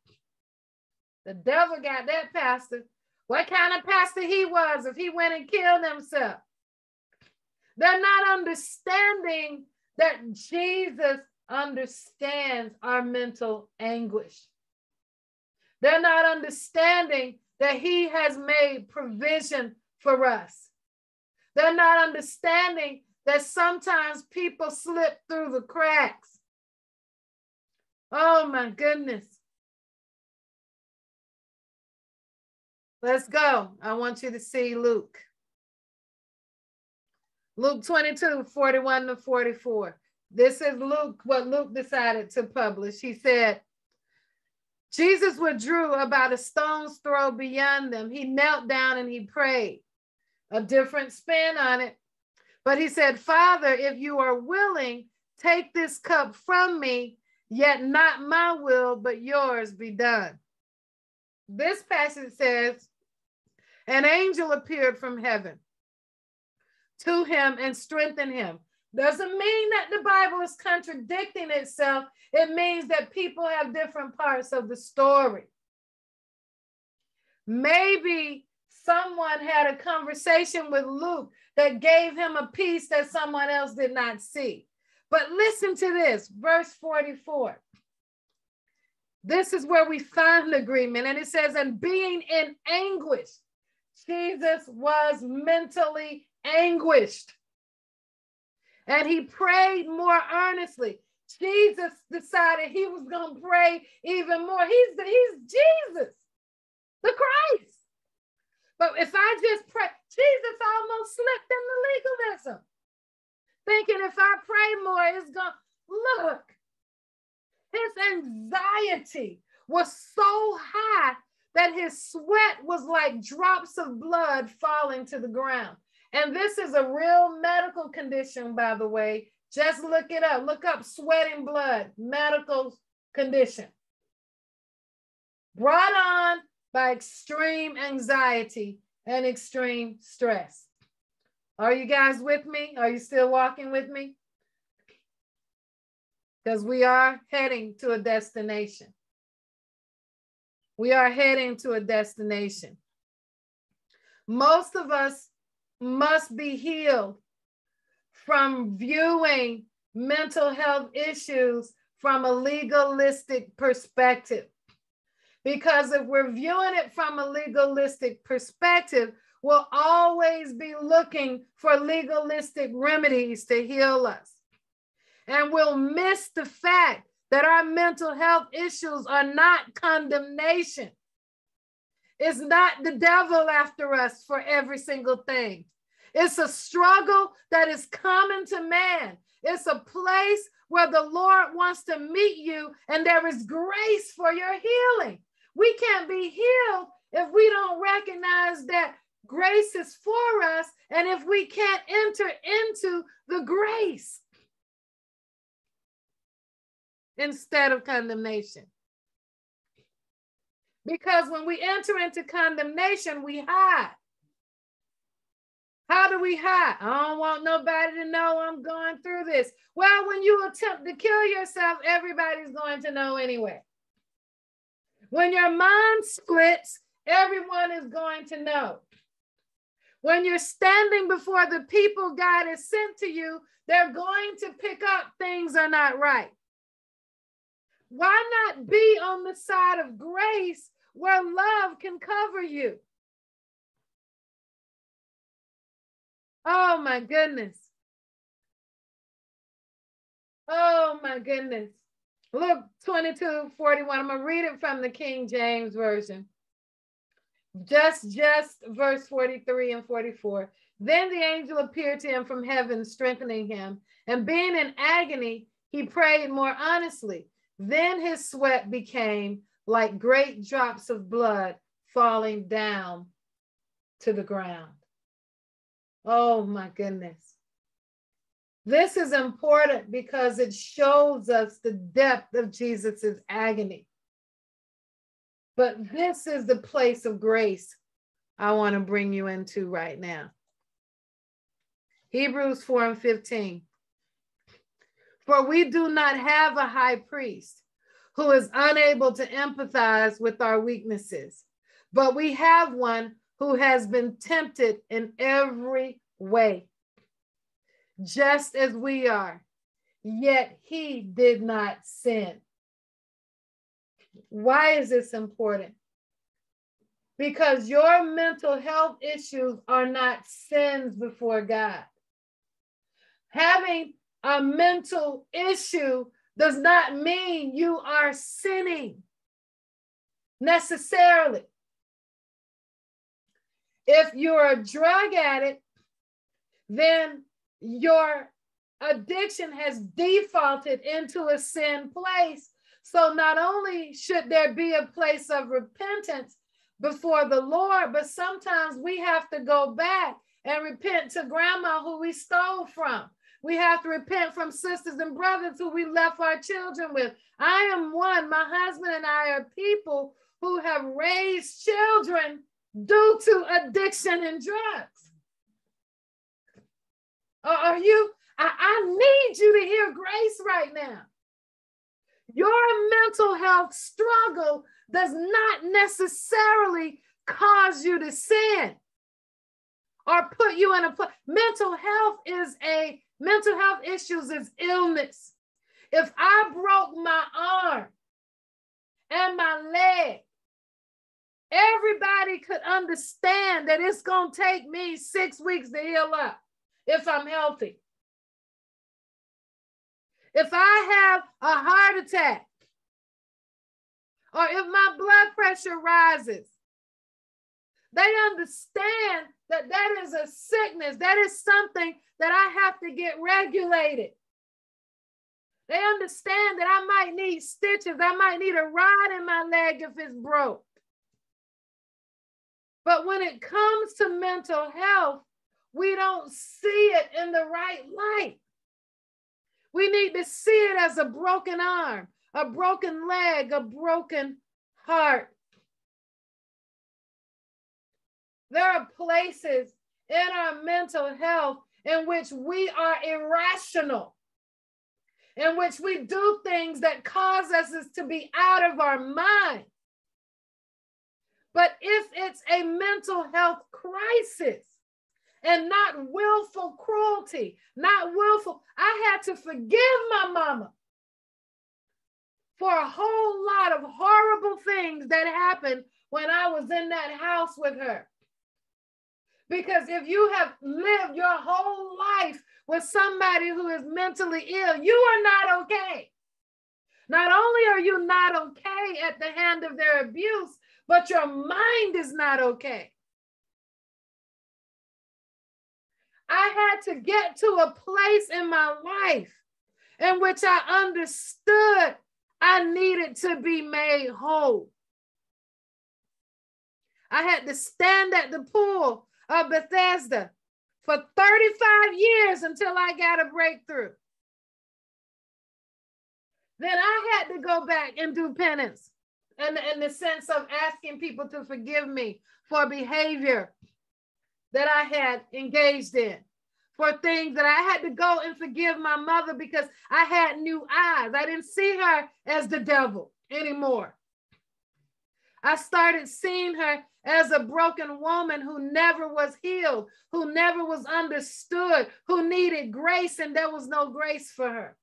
The devil got that pastor. What kind of pastor he was if he went and killed himself? They're not understanding that Jesus understands our mental anguish. They're not understanding that he has made provision for us. They're not understanding that sometimes people slip through the cracks. Oh my goodness. Let's go. I want you to see Luke. Luke 22, 41 to 44. This is Luke, what Luke decided to publish. He said, Jesus withdrew about a stone's throw beyond them. He knelt down and he prayed. A different spin on it. But he said, Father, if you are willing, take this cup from me, yet not my will, but yours be done. This passage says, an angel appeared from heaven to him and strengthened him. Doesn't mean that the Bible is contradicting itself. It means that people have different parts of the story. Maybe someone had a conversation with Luke that gave him a piece that someone else did not see. But listen to this, verse 44. This is where we find agreement. And it says, and being in anguish, Jesus was mentally anguished. And he prayed more earnestly. Jesus decided he was going to pray even more. He's, he's Jesus, the Christ. But if I just pray, Jesus almost slipped into legalism, thinking if I pray more, it's going to look. His anxiety was so high that his sweat was like drops of blood falling to the ground. And this is a real medical condition, by the way. Just look it up. Look up sweating blood, medical condition. Brought on by extreme anxiety and extreme stress. Are you guys with me? Are you still walking with me? Because we are heading to a destination. We are heading to a destination. Most of us must be healed from viewing mental health issues from a legalistic perspective. Because if we're viewing it from a legalistic perspective, we'll always be looking for legalistic remedies to heal us. And we'll miss the fact that our mental health issues are not condemnation. It's not the devil after us for every single thing. It's a struggle that is common to man. It's a place where the Lord wants to meet you and there is grace for your healing. We can't be healed if we don't recognize that grace is for us and if we can't enter into the grace instead of condemnation. Because when we enter into condemnation, we hide. How do we hide? I don't want nobody to know I'm going through this. Well, when you attempt to kill yourself, everybody's going to know anyway. When your mind splits, everyone is going to know. When you're standing before the people God has sent to you, they're going to pick up things are not right. Why not be on the side of grace where love can cover you? Oh my goodness. Oh my goodness. Luke 22, 41. I'm going to read it from the King James Version. Just, just verse 43 and 44. Then the angel appeared to him from heaven, strengthening him. And being in agony, he prayed more honestly. Then his sweat became like great drops of blood falling down to the ground. Oh my goodness. This is important because it shows us the depth of Jesus's agony. But this is the place of grace I want to bring you into right now. Hebrews 4 and 15. For we do not have a high priest who is unable to empathize with our weaknesses, but we have one who has been tempted in every way, just as we are, yet he did not sin. Why is this important? Because your mental health issues are not sins before God. Having a mental issue does not mean you are sinning necessarily. If you're a drug addict, then your addiction has defaulted into a sin place. So not only should there be a place of repentance before the Lord, but sometimes we have to go back and repent to grandma who we stole from. We have to repent from sisters and brothers who we left our children with. I am one, my husband and I are people who have raised children due to addiction and drugs. Uh, are you? I, I need you to hear grace right now. Your mental health struggle does not necessarily cause you to sin or put you in a place. Mental health is a mental health issues is illness. If I broke my arm and my leg, everybody could understand that it's going to take me six weeks to heal up if I'm healthy. If I have a heart attack, or if my blood pressure rises, They understand that that is a sickness. That is something that I have to get regulated. They understand that I might need stitches. I might need a rod in my leg if it's broke. But when it comes to mental health, we don't see it in the right light. We need to see it as a broken arm, a broken leg, a broken heart. There are places in our mental health in which we are irrational, in which we do things that cause us to be out of our mind. But if it's a mental health crisis and not willful cruelty, not willful, I had to forgive my mama for a whole lot of horrible things that happened when I was in that house with her. Because if you have lived your whole life with somebody who is mentally ill, you are not okay. Not only are you not okay at the hand of their abuse, but your mind is not okay. I had to get to a place in my life in which I understood I needed to be made whole. I had to stand at the pool of Bethesda for 35 years until I got a breakthrough. Then I had to go back and do penance in, in the sense of asking people to forgive me for behavior that I had engaged in, for things that I had to go and forgive my mother because I had new eyes. I didn't see her as the devil anymore. I started seeing her as a broken woman who never was healed, who never was understood, who needed grace, and there was no grace for her.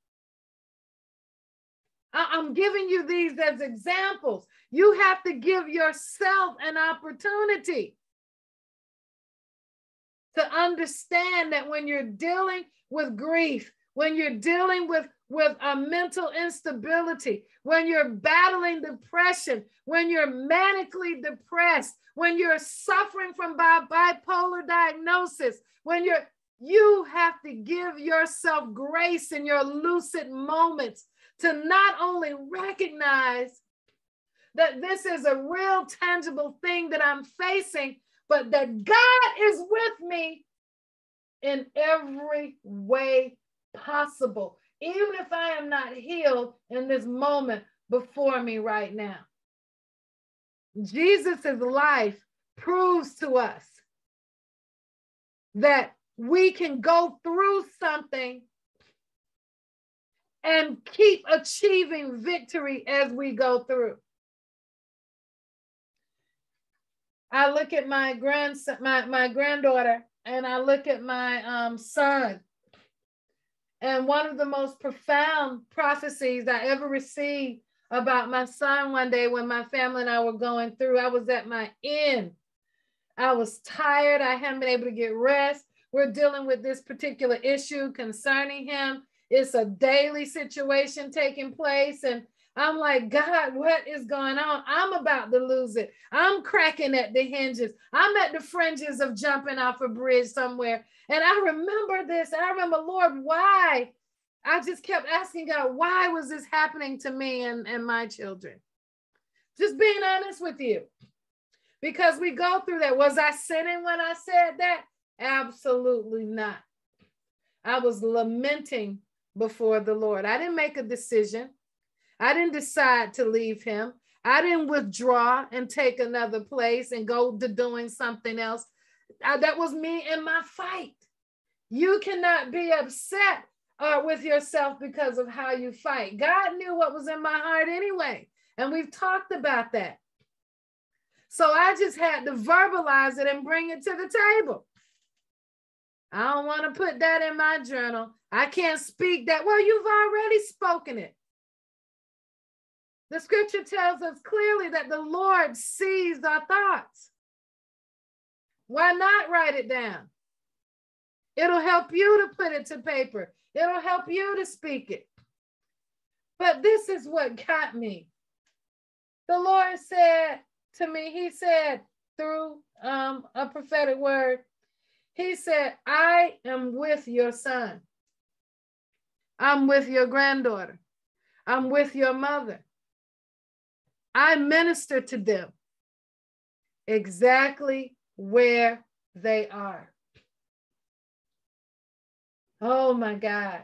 I'm giving you these as examples. You have to give yourself an opportunity to understand that when you're dealing with grief, when you're dealing with, with a mental instability, when you're battling depression, when you're manically depressed, when you're suffering from bi- bipolar diagnosis, when you're you have to give yourself grace in your lucid moments to not only recognize that this is a real tangible thing that I'm facing, but that God is with me in every way possible, even if I am not healed in this moment before me right now. Jesus' life proves to us that we can go through something and keep achieving victory as we go through. I look at my grandson, my, my granddaughter, and I look at my um, son. And one of the most profound prophecies I ever received about my son one day when my family and I were going through, I was at my end. I was tired. I hadn't been able to get rest. We're dealing with this particular issue concerning him. It's a daily situation taking place. And I'm like, God, what is going on? I'm about to lose it. I'm cracking at the hinges. I'm at the fringes of jumping off a bridge somewhere. And I remember this. I remember, Lord, why? I just kept asking God, why was this happening to me and, and my children? Just being honest with you. Because we go through that. Was I sinning when I said that? Absolutely not. I was lamenting before the Lord. I didn't make a decision. I didn't decide to leave him. I didn't withdraw and take another place and go to doing something else. I, that was me in my fight. You cannot be upset uh, with yourself because of how you fight. God knew what was in my heart anyway. And we've talked about that. So I just had to verbalize it and bring it to the table. I don't want to put that in my journal. I can't speak that. Well, you've already spoken it. The scripture tells us clearly that the Lord sees our thoughts. Why not write it down? It'll help you to put it to paper. It'll help you to speak it. But this is what got me. The Lord said to me, He said, through um, a prophetic word. He said, I am with your son. I'm with your granddaughter. I'm with your mother. I minister to them exactly where they are. Oh my God.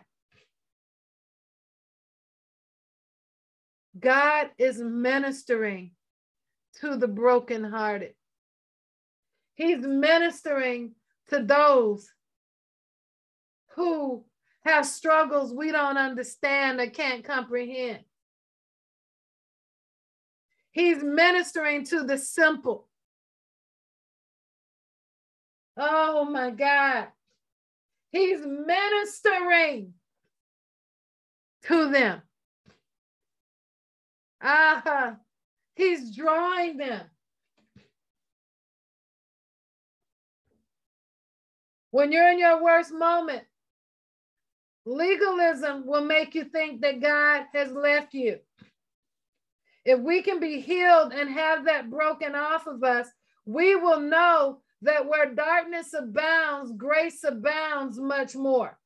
God is ministering to the brokenhearted. He's ministering to those who have struggles we don't understand or can't comprehend. He's ministering to the simple. Oh my God. He's ministering to them. Ah, uh-huh. he's drawing them. When you're in your worst moment, legalism will make you think that God has left you. If we can be healed and have that broken off of us, we will know that where darkness abounds, grace abounds much more.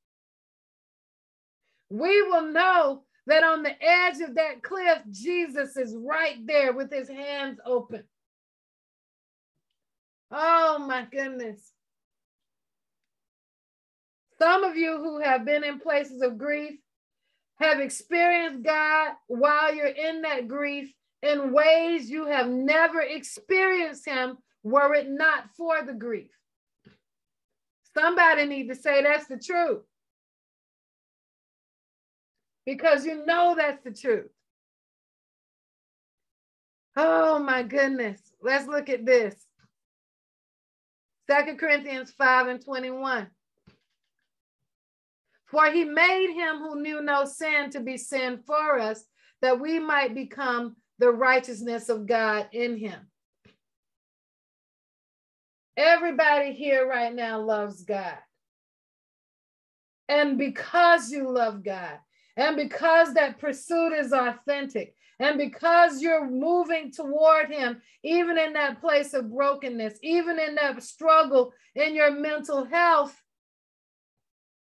We will know that on the edge of that cliff, Jesus is right there with his hands open. Oh my goodness. Some of you who have been in places of grief have experienced God while you're in that grief in ways you have never experienced Him were it not for the grief. Somebody need to say that's the truth. Because you know that's the truth. Oh my goodness. Let's look at this. Second Corinthians 5 and 21. For he made him who knew no sin to be sin for us, that we might become the righteousness of God in him. Everybody here right now loves God. And because you love God, and because that pursuit is authentic, and because you're moving toward Him, even in that place of brokenness, even in that struggle in your mental health,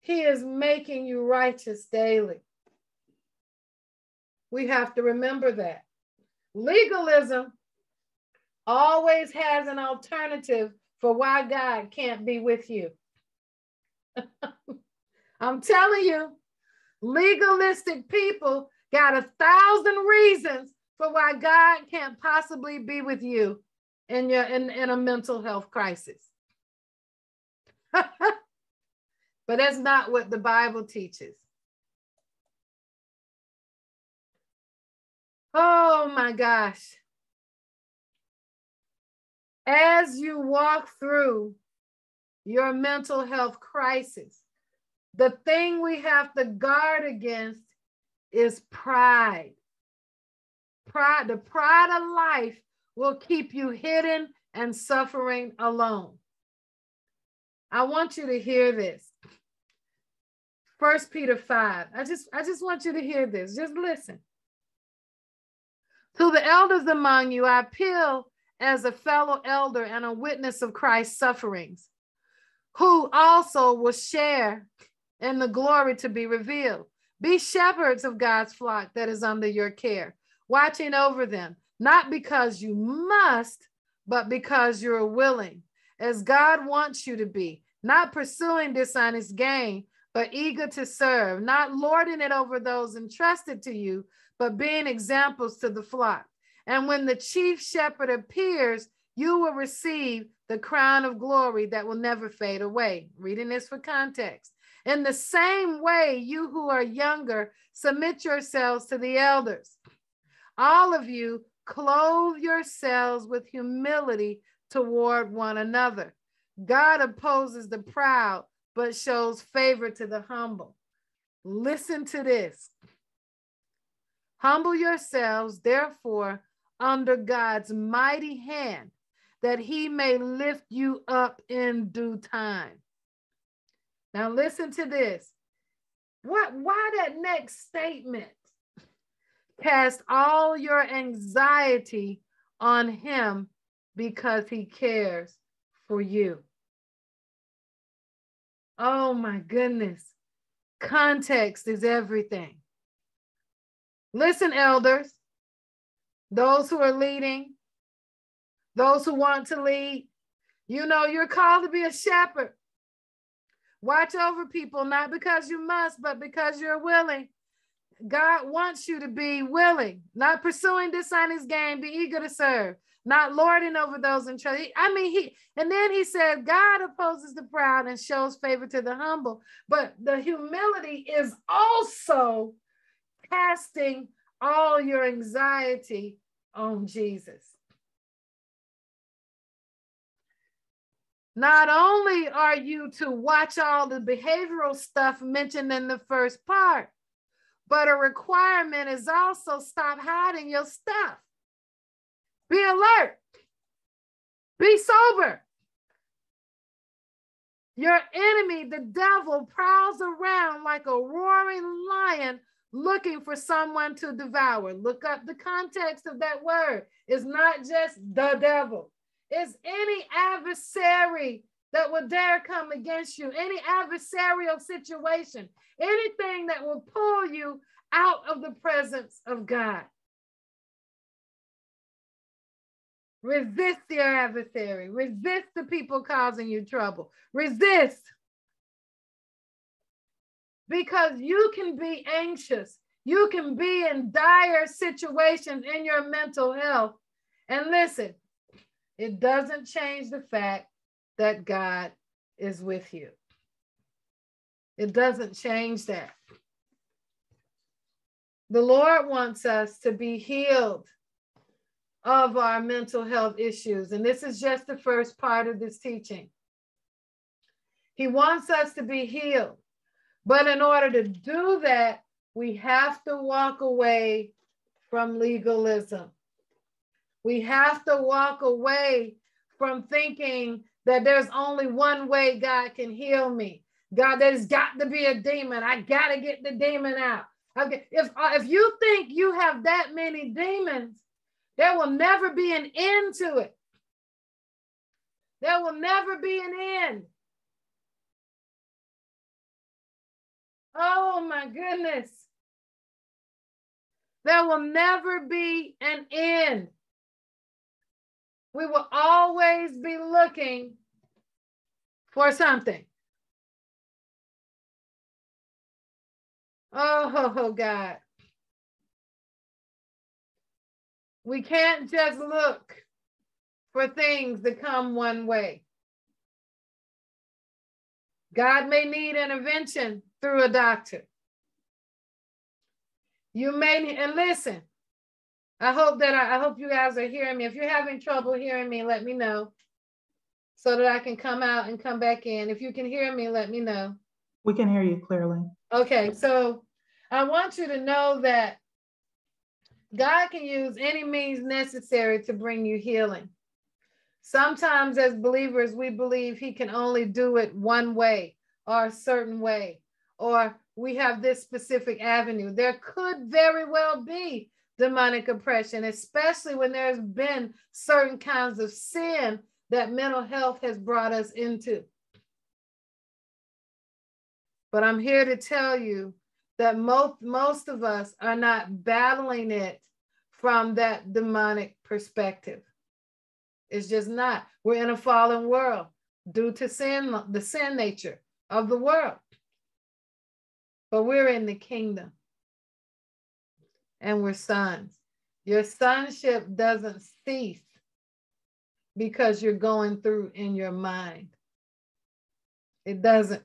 he is making you righteous daily. We have to remember that. Legalism always has an alternative for why God can't be with you. <laughs> I'm telling you, legalistic people got a thousand reasons for why God can't possibly be with you in your in, in a mental health crisis. <laughs> But that's not what the Bible teaches. Oh my gosh. As you walk through your mental health crisis, the thing we have to guard against is pride. Pride, the pride of life will keep you hidden and suffering alone. I want you to hear this. First Peter 5. I just I just want you to hear this. Just listen. To the elders among you, I appeal as a fellow elder and a witness of Christ's sufferings, who also will share in the glory to be revealed. Be shepherds of God's flock that is under your care, watching over them, not because you must, but because you're willing, as God wants you to be, not pursuing dishonest gain, but eager to serve, not lording it over those entrusted to you, but being examples to the flock. And when the chief shepherd appears, you will receive the crown of glory that will never fade away. Reading this for context. In the same way, you who are younger, submit yourselves to the elders. All of you, clothe yourselves with humility toward one another. God opposes the proud but shows favor to the humble. Listen to this. Humble yourselves, therefore, under God's mighty hand, that he may lift you up in due time. Now, listen to this. What, why that next statement? Cast all your anxiety on him because he cares for you. Oh my goodness. Context is everything. Listen, elders, those who are leading, those who want to lead, you know, you're called to be a shepherd. Watch over people, not because you must, but because you're willing. God wants you to be willing, not pursuing dishonest gain, be eager to serve, not lording over those in trust. I mean, he and then he said, God opposes the proud and shows favor to the humble. But the humility is also casting all your anxiety on Jesus. Not only are you to watch all the behavioral stuff mentioned in the first part, but a requirement is also stop hiding your stuff. Be alert. Be sober. Your enemy, the devil, prowls around like a roaring lion looking for someone to devour. Look up the context of that word. It's not just the devil, it's any adversary that will dare come against you, any adversarial situation, anything that will pull you out of the presence of God. Resist your adversary. Resist the people causing you trouble. Resist. Because you can be anxious. You can be in dire situations in your mental health. And listen, it doesn't change the fact that God is with you. It doesn't change that. The Lord wants us to be healed of our mental health issues. And this is just the first part of this teaching. He wants us to be healed. But in order to do that, we have to walk away from legalism. We have to walk away from thinking that there's only one way God can heal me. God, there's got to be a demon. I got to get the demon out. Okay. If, uh, if you think you have that many demons, there will never be an end to it. There will never be an end. Oh my goodness. There will never be an end. We will always be looking for something. Oh, <laughs> God. We can't just look for things to come one way. God may need intervention through a doctor. You may, and listen, I hope that I, I, hope you guys are hearing me. If you're having trouble hearing me, let me know so that I can come out and come back in. If you can hear me, let me know. We can hear you clearly. Okay, so I want you to know that God can use any means necessary to bring you healing. Sometimes, as believers, we believe He can only do it one way or a certain way, or we have this specific avenue. There could very well be demonic oppression, especially when there's been certain kinds of sin that mental health has brought us into. But I'm here to tell you that most, most of us are not battling it from that demonic perspective. It's just not. We're in a fallen world due to sin, the sin nature of the world. But we're in the kingdom and we're sons. Your sonship doesn't cease because you're going through in your mind. It doesn't.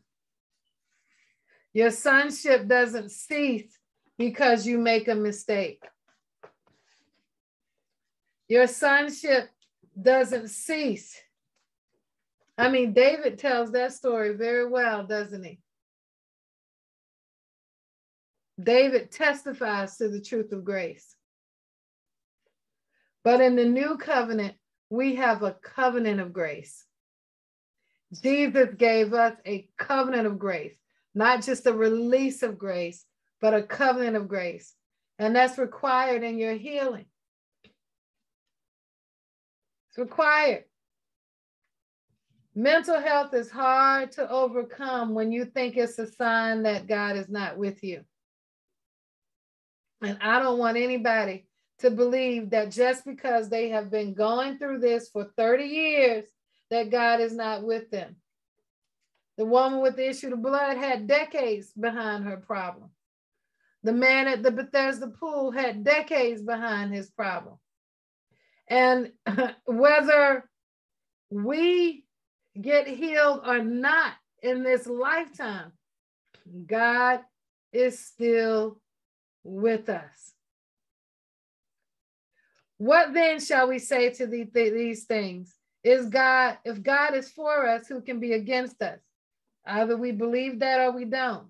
Your sonship doesn't cease because you make a mistake. Your sonship doesn't cease. I mean, David tells that story very well, doesn't he? David testifies to the truth of grace. But in the new covenant, we have a covenant of grace. Jesus gave us a covenant of grace, not just a release of grace, but a covenant of grace. And that's required in your healing. It's required. Mental health is hard to overcome when you think it's a sign that God is not with you. And I don't want anybody to believe that just because they have been going through this for 30 years, that God is not with them. The woman with the issue of blood had decades behind her problem. The man at the Bethesda pool had decades behind his problem. And <laughs> whether we get healed or not in this lifetime, God is still with us. What then shall we say to these things? Is God, if God is for us, who can be against us? Either we believe that or we don't.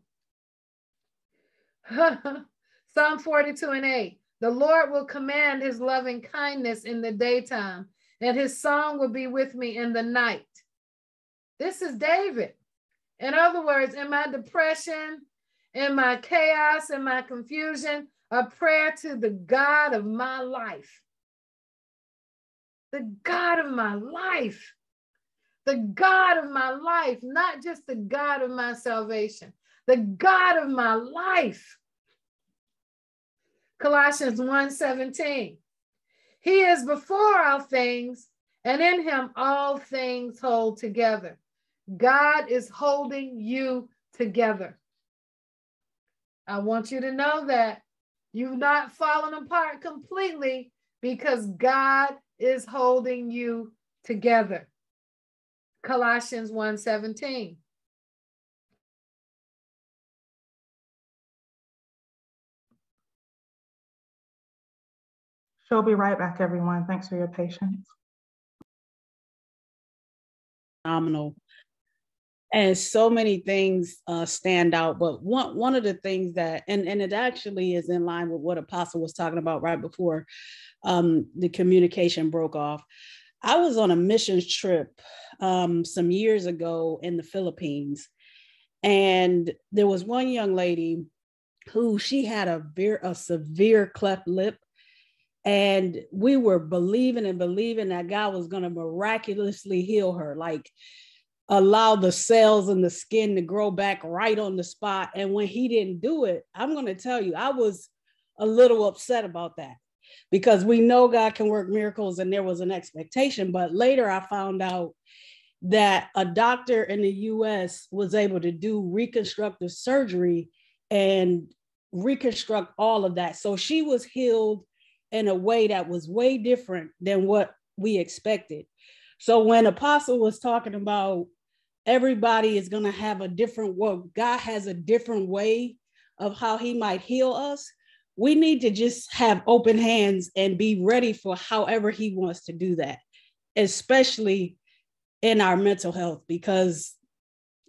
<laughs> Psalm 42 and 8. The Lord will command his loving kindness in the daytime, and his song will be with me in the night. This is David. In other words, in my depression, in my chaos, in my confusion, a prayer to the God of my life. The God of my life. The God of my life, not just the God of my salvation, the God of my life. Colossians 1:17. He is before all things, and in him all things hold together. God is holding you together. I want you to know that you've not fallen apart completely because God is holding you together. Colossians 1:17. She'll be right back, everyone. Thanks for your patience. Phenomenal and so many things uh, stand out but one one of the things that and and it actually is in line with what apostle was talking about right before um, the communication broke off. I was on a missions trip um, some years ago in the philippines and there was one young lady who she had a very a severe cleft lip and we were believing and believing that god was going to miraculously heal her. Like allow the cells in the skin to grow back right on the spot. And when he didn't do it, I'm going to tell you, I was a little upset about that because we know God can work miracles and there was an expectation. But later I found out that a doctor in the US was able to do reconstructive surgery and reconstruct all of that. So she was healed in a way that was way different than what we expected. So when Apostle was talking about everybody is going to have a different well god has a different way of how he might heal us. We need to just have open hands and be ready for however he wants to do that especially in our mental health because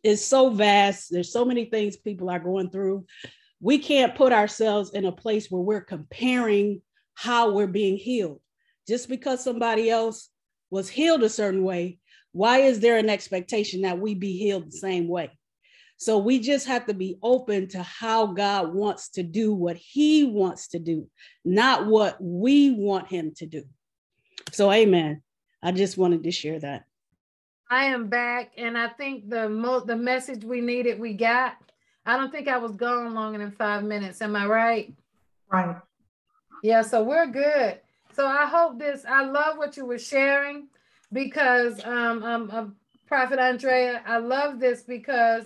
it's so vast. There's so many things people are going through. We can't put ourselves in a place where we're comparing how we're being healed. Just because somebody else was healed a certain way why is there an expectation that we be healed the same way? So we just have to be open to how God wants to do what he wants to do, not what we want him to do. So amen. I just wanted to share that. I am back and I think the mo- the message we needed we got. I don't think I was gone longer than 5 minutes. Am I right? Right. Yeah, so we're good. So I hope this I love what you were sharing because um, um, uh, Prophet Andrea, I love this because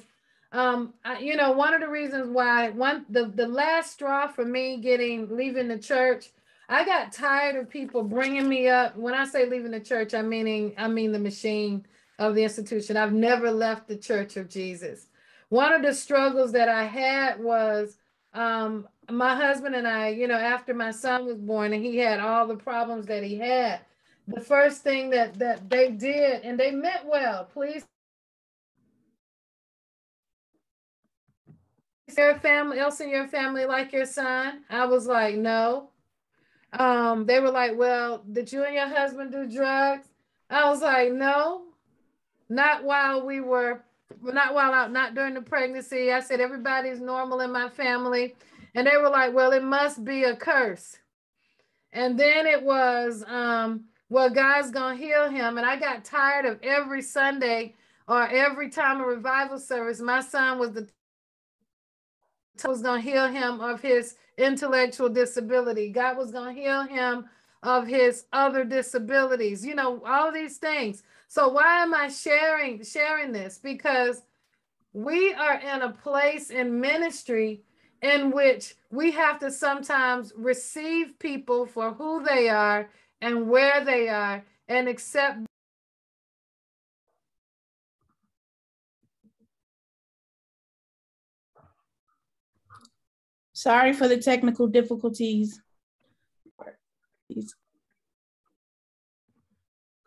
um, I, you know one of the reasons why one the the last straw for me getting leaving the church. I got tired of people bringing me up. When I say leaving the church, I meaning I mean the machine of the institution. I've never left the Church of Jesus. One of the struggles that I had was um, my husband and I, you know, after my son was born and he had all the problems that he had, the first thing that that they did, and they meant well. Please, your family, else in your family like your son? I was like, no. Um, they were like, well, did you and your husband do drugs? I was like, no, not while we were, not while out, not during the pregnancy. I said everybody's normal in my family, and they were like, well, it must be a curse. And then it was, um, well, God's going to heal him. And I got tired of every Sunday or every time a revival service, my son was the was going to heal him of his intellectual disability. God was going to heal him of his other disabilities. You know, all these things. So why am I sharing sharing this? Because we are in a place in ministry in which we have to sometimes receive people for who they are and where they are and accept Sorry for the technical difficulties. Good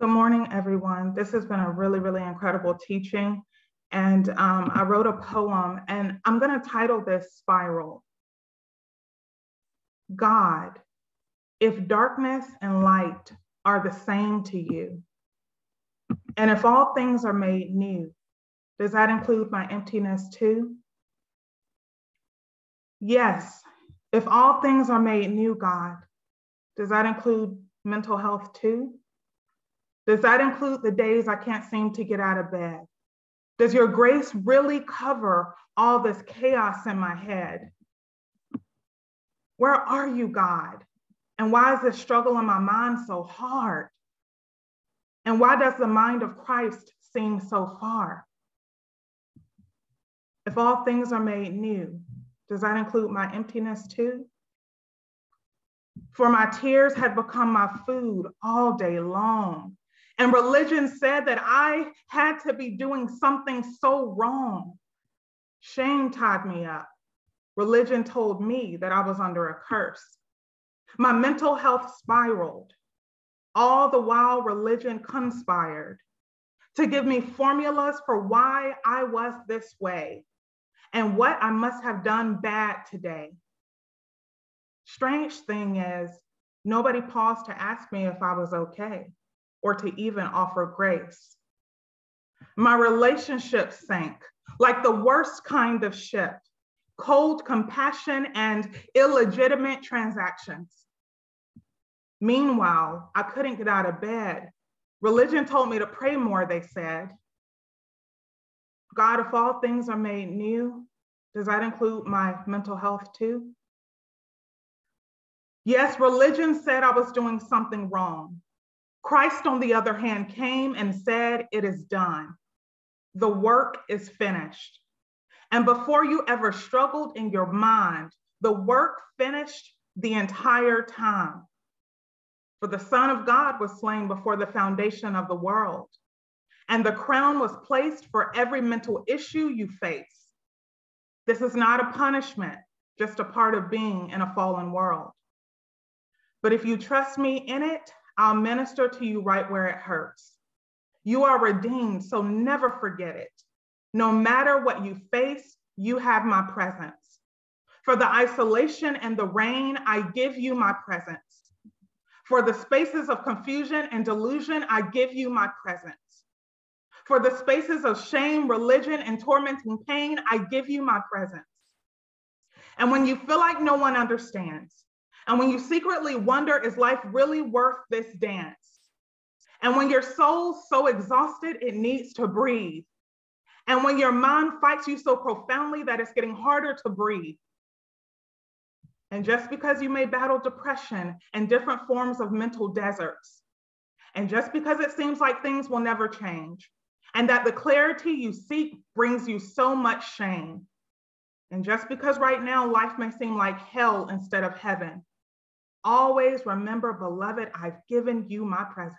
morning, everyone. This has been a really, really incredible teaching. And um, I wrote a poem, and I'm going to title this Spiral. God, if darkness and light are the same to you, and if all things are made new, does that include my emptiness too? Yes, if all things are made new, God, does that include mental health too? Does that include the days I can't seem to get out of bed? Does your grace really cover all this chaos in my head? Where are you, God? And why is this struggle in my mind so hard? And why does the mind of Christ seem so far? If all things are made new, does that include my emptiness too? For my tears had become my food all day long. And religion said that I had to be doing something so wrong. Shame tied me up. Religion told me that I was under a curse. My mental health spiraled. All the while, religion conspired to give me formulas for why I was this way and what I must have done bad today. Strange thing is, nobody paused to ask me if I was okay or to even offer grace. My relationships sank like the worst kind of ship, cold compassion and illegitimate transactions. Meanwhile, I couldn't get out of bed. Religion told me to pray more, they said. God, if all things are made new, does that include my mental health too? Yes, religion said I was doing something wrong. Christ, on the other hand, came and said, It is done. The work is finished. And before you ever struggled in your mind, the work finished the entire time. For the Son of God was slain before the foundation of the world, and the crown was placed for every mental issue you face. This is not a punishment, just a part of being in a fallen world. But if you trust me in it, I'll minister to you right where it hurts. You are redeemed, so never forget it. No matter what you face, you have my presence. For the isolation and the rain, I give you my presence. For the spaces of confusion and delusion, I give you my presence. For the spaces of shame, religion, and tormenting pain, I give you my presence. And when you feel like no one understands, and when you secretly wonder, is life really worth this dance? And when your soul's so exhausted, it needs to breathe. And when your mind fights you so profoundly that it's getting harder to breathe. And just because you may battle depression and different forms of mental deserts, and just because it seems like things will never change, and that the clarity you seek brings you so much shame, and just because right now life may seem like hell instead of heaven, Always remember, beloved, I've given you my presence.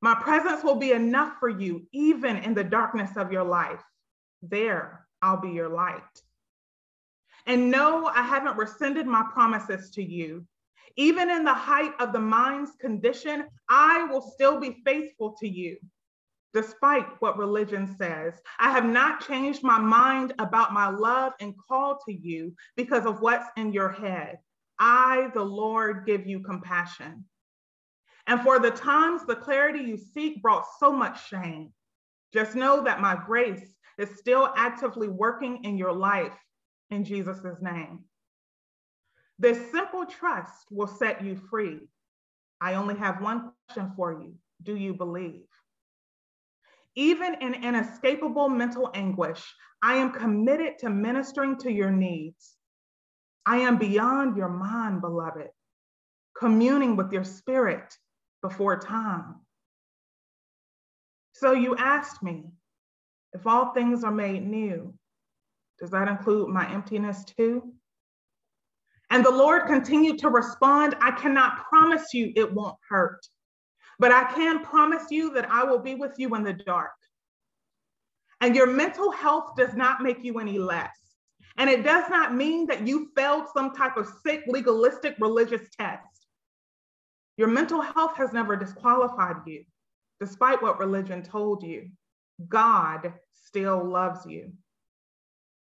My presence will be enough for you, even in the darkness of your life. There, I'll be your light. And no, I haven't rescinded my promises to you. Even in the height of the mind's condition, I will still be faithful to you, despite what religion says. I have not changed my mind about my love and call to you because of what's in your head. I, the Lord, give you compassion. And for the times the clarity you seek brought so much shame, just know that my grace is still actively working in your life in Jesus' name. This simple trust will set you free. I only have one question for you Do you believe? Even in inescapable mental anguish, I am committed to ministering to your needs. I am beyond your mind, beloved, communing with your spirit before time. So you asked me if all things are made new, does that include my emptiness too? And the Lord continued to respond I cannot promise you it won't hurt, but I can promise you that I will be with you in the dark. And your mental health does not make you any less. And it does not mean that you failed some type of sick, legalistic religious test. Your mental health has never disqualified you, despite what religion told you. God still loves you.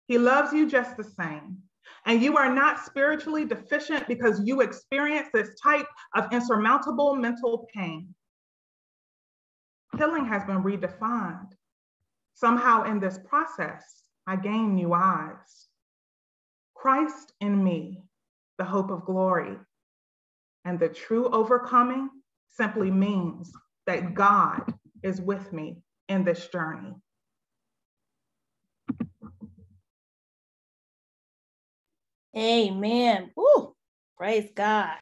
He loves you just the same. And you are not spiritually deficient because you experience this type of insurmountable mental pain. Healing has been redefined. Somehow in this process, I gain new eyes. Christ in me, the hope of glory. And the true overcoming simply means that God is with me in this journey. Amen. Woo, praise God.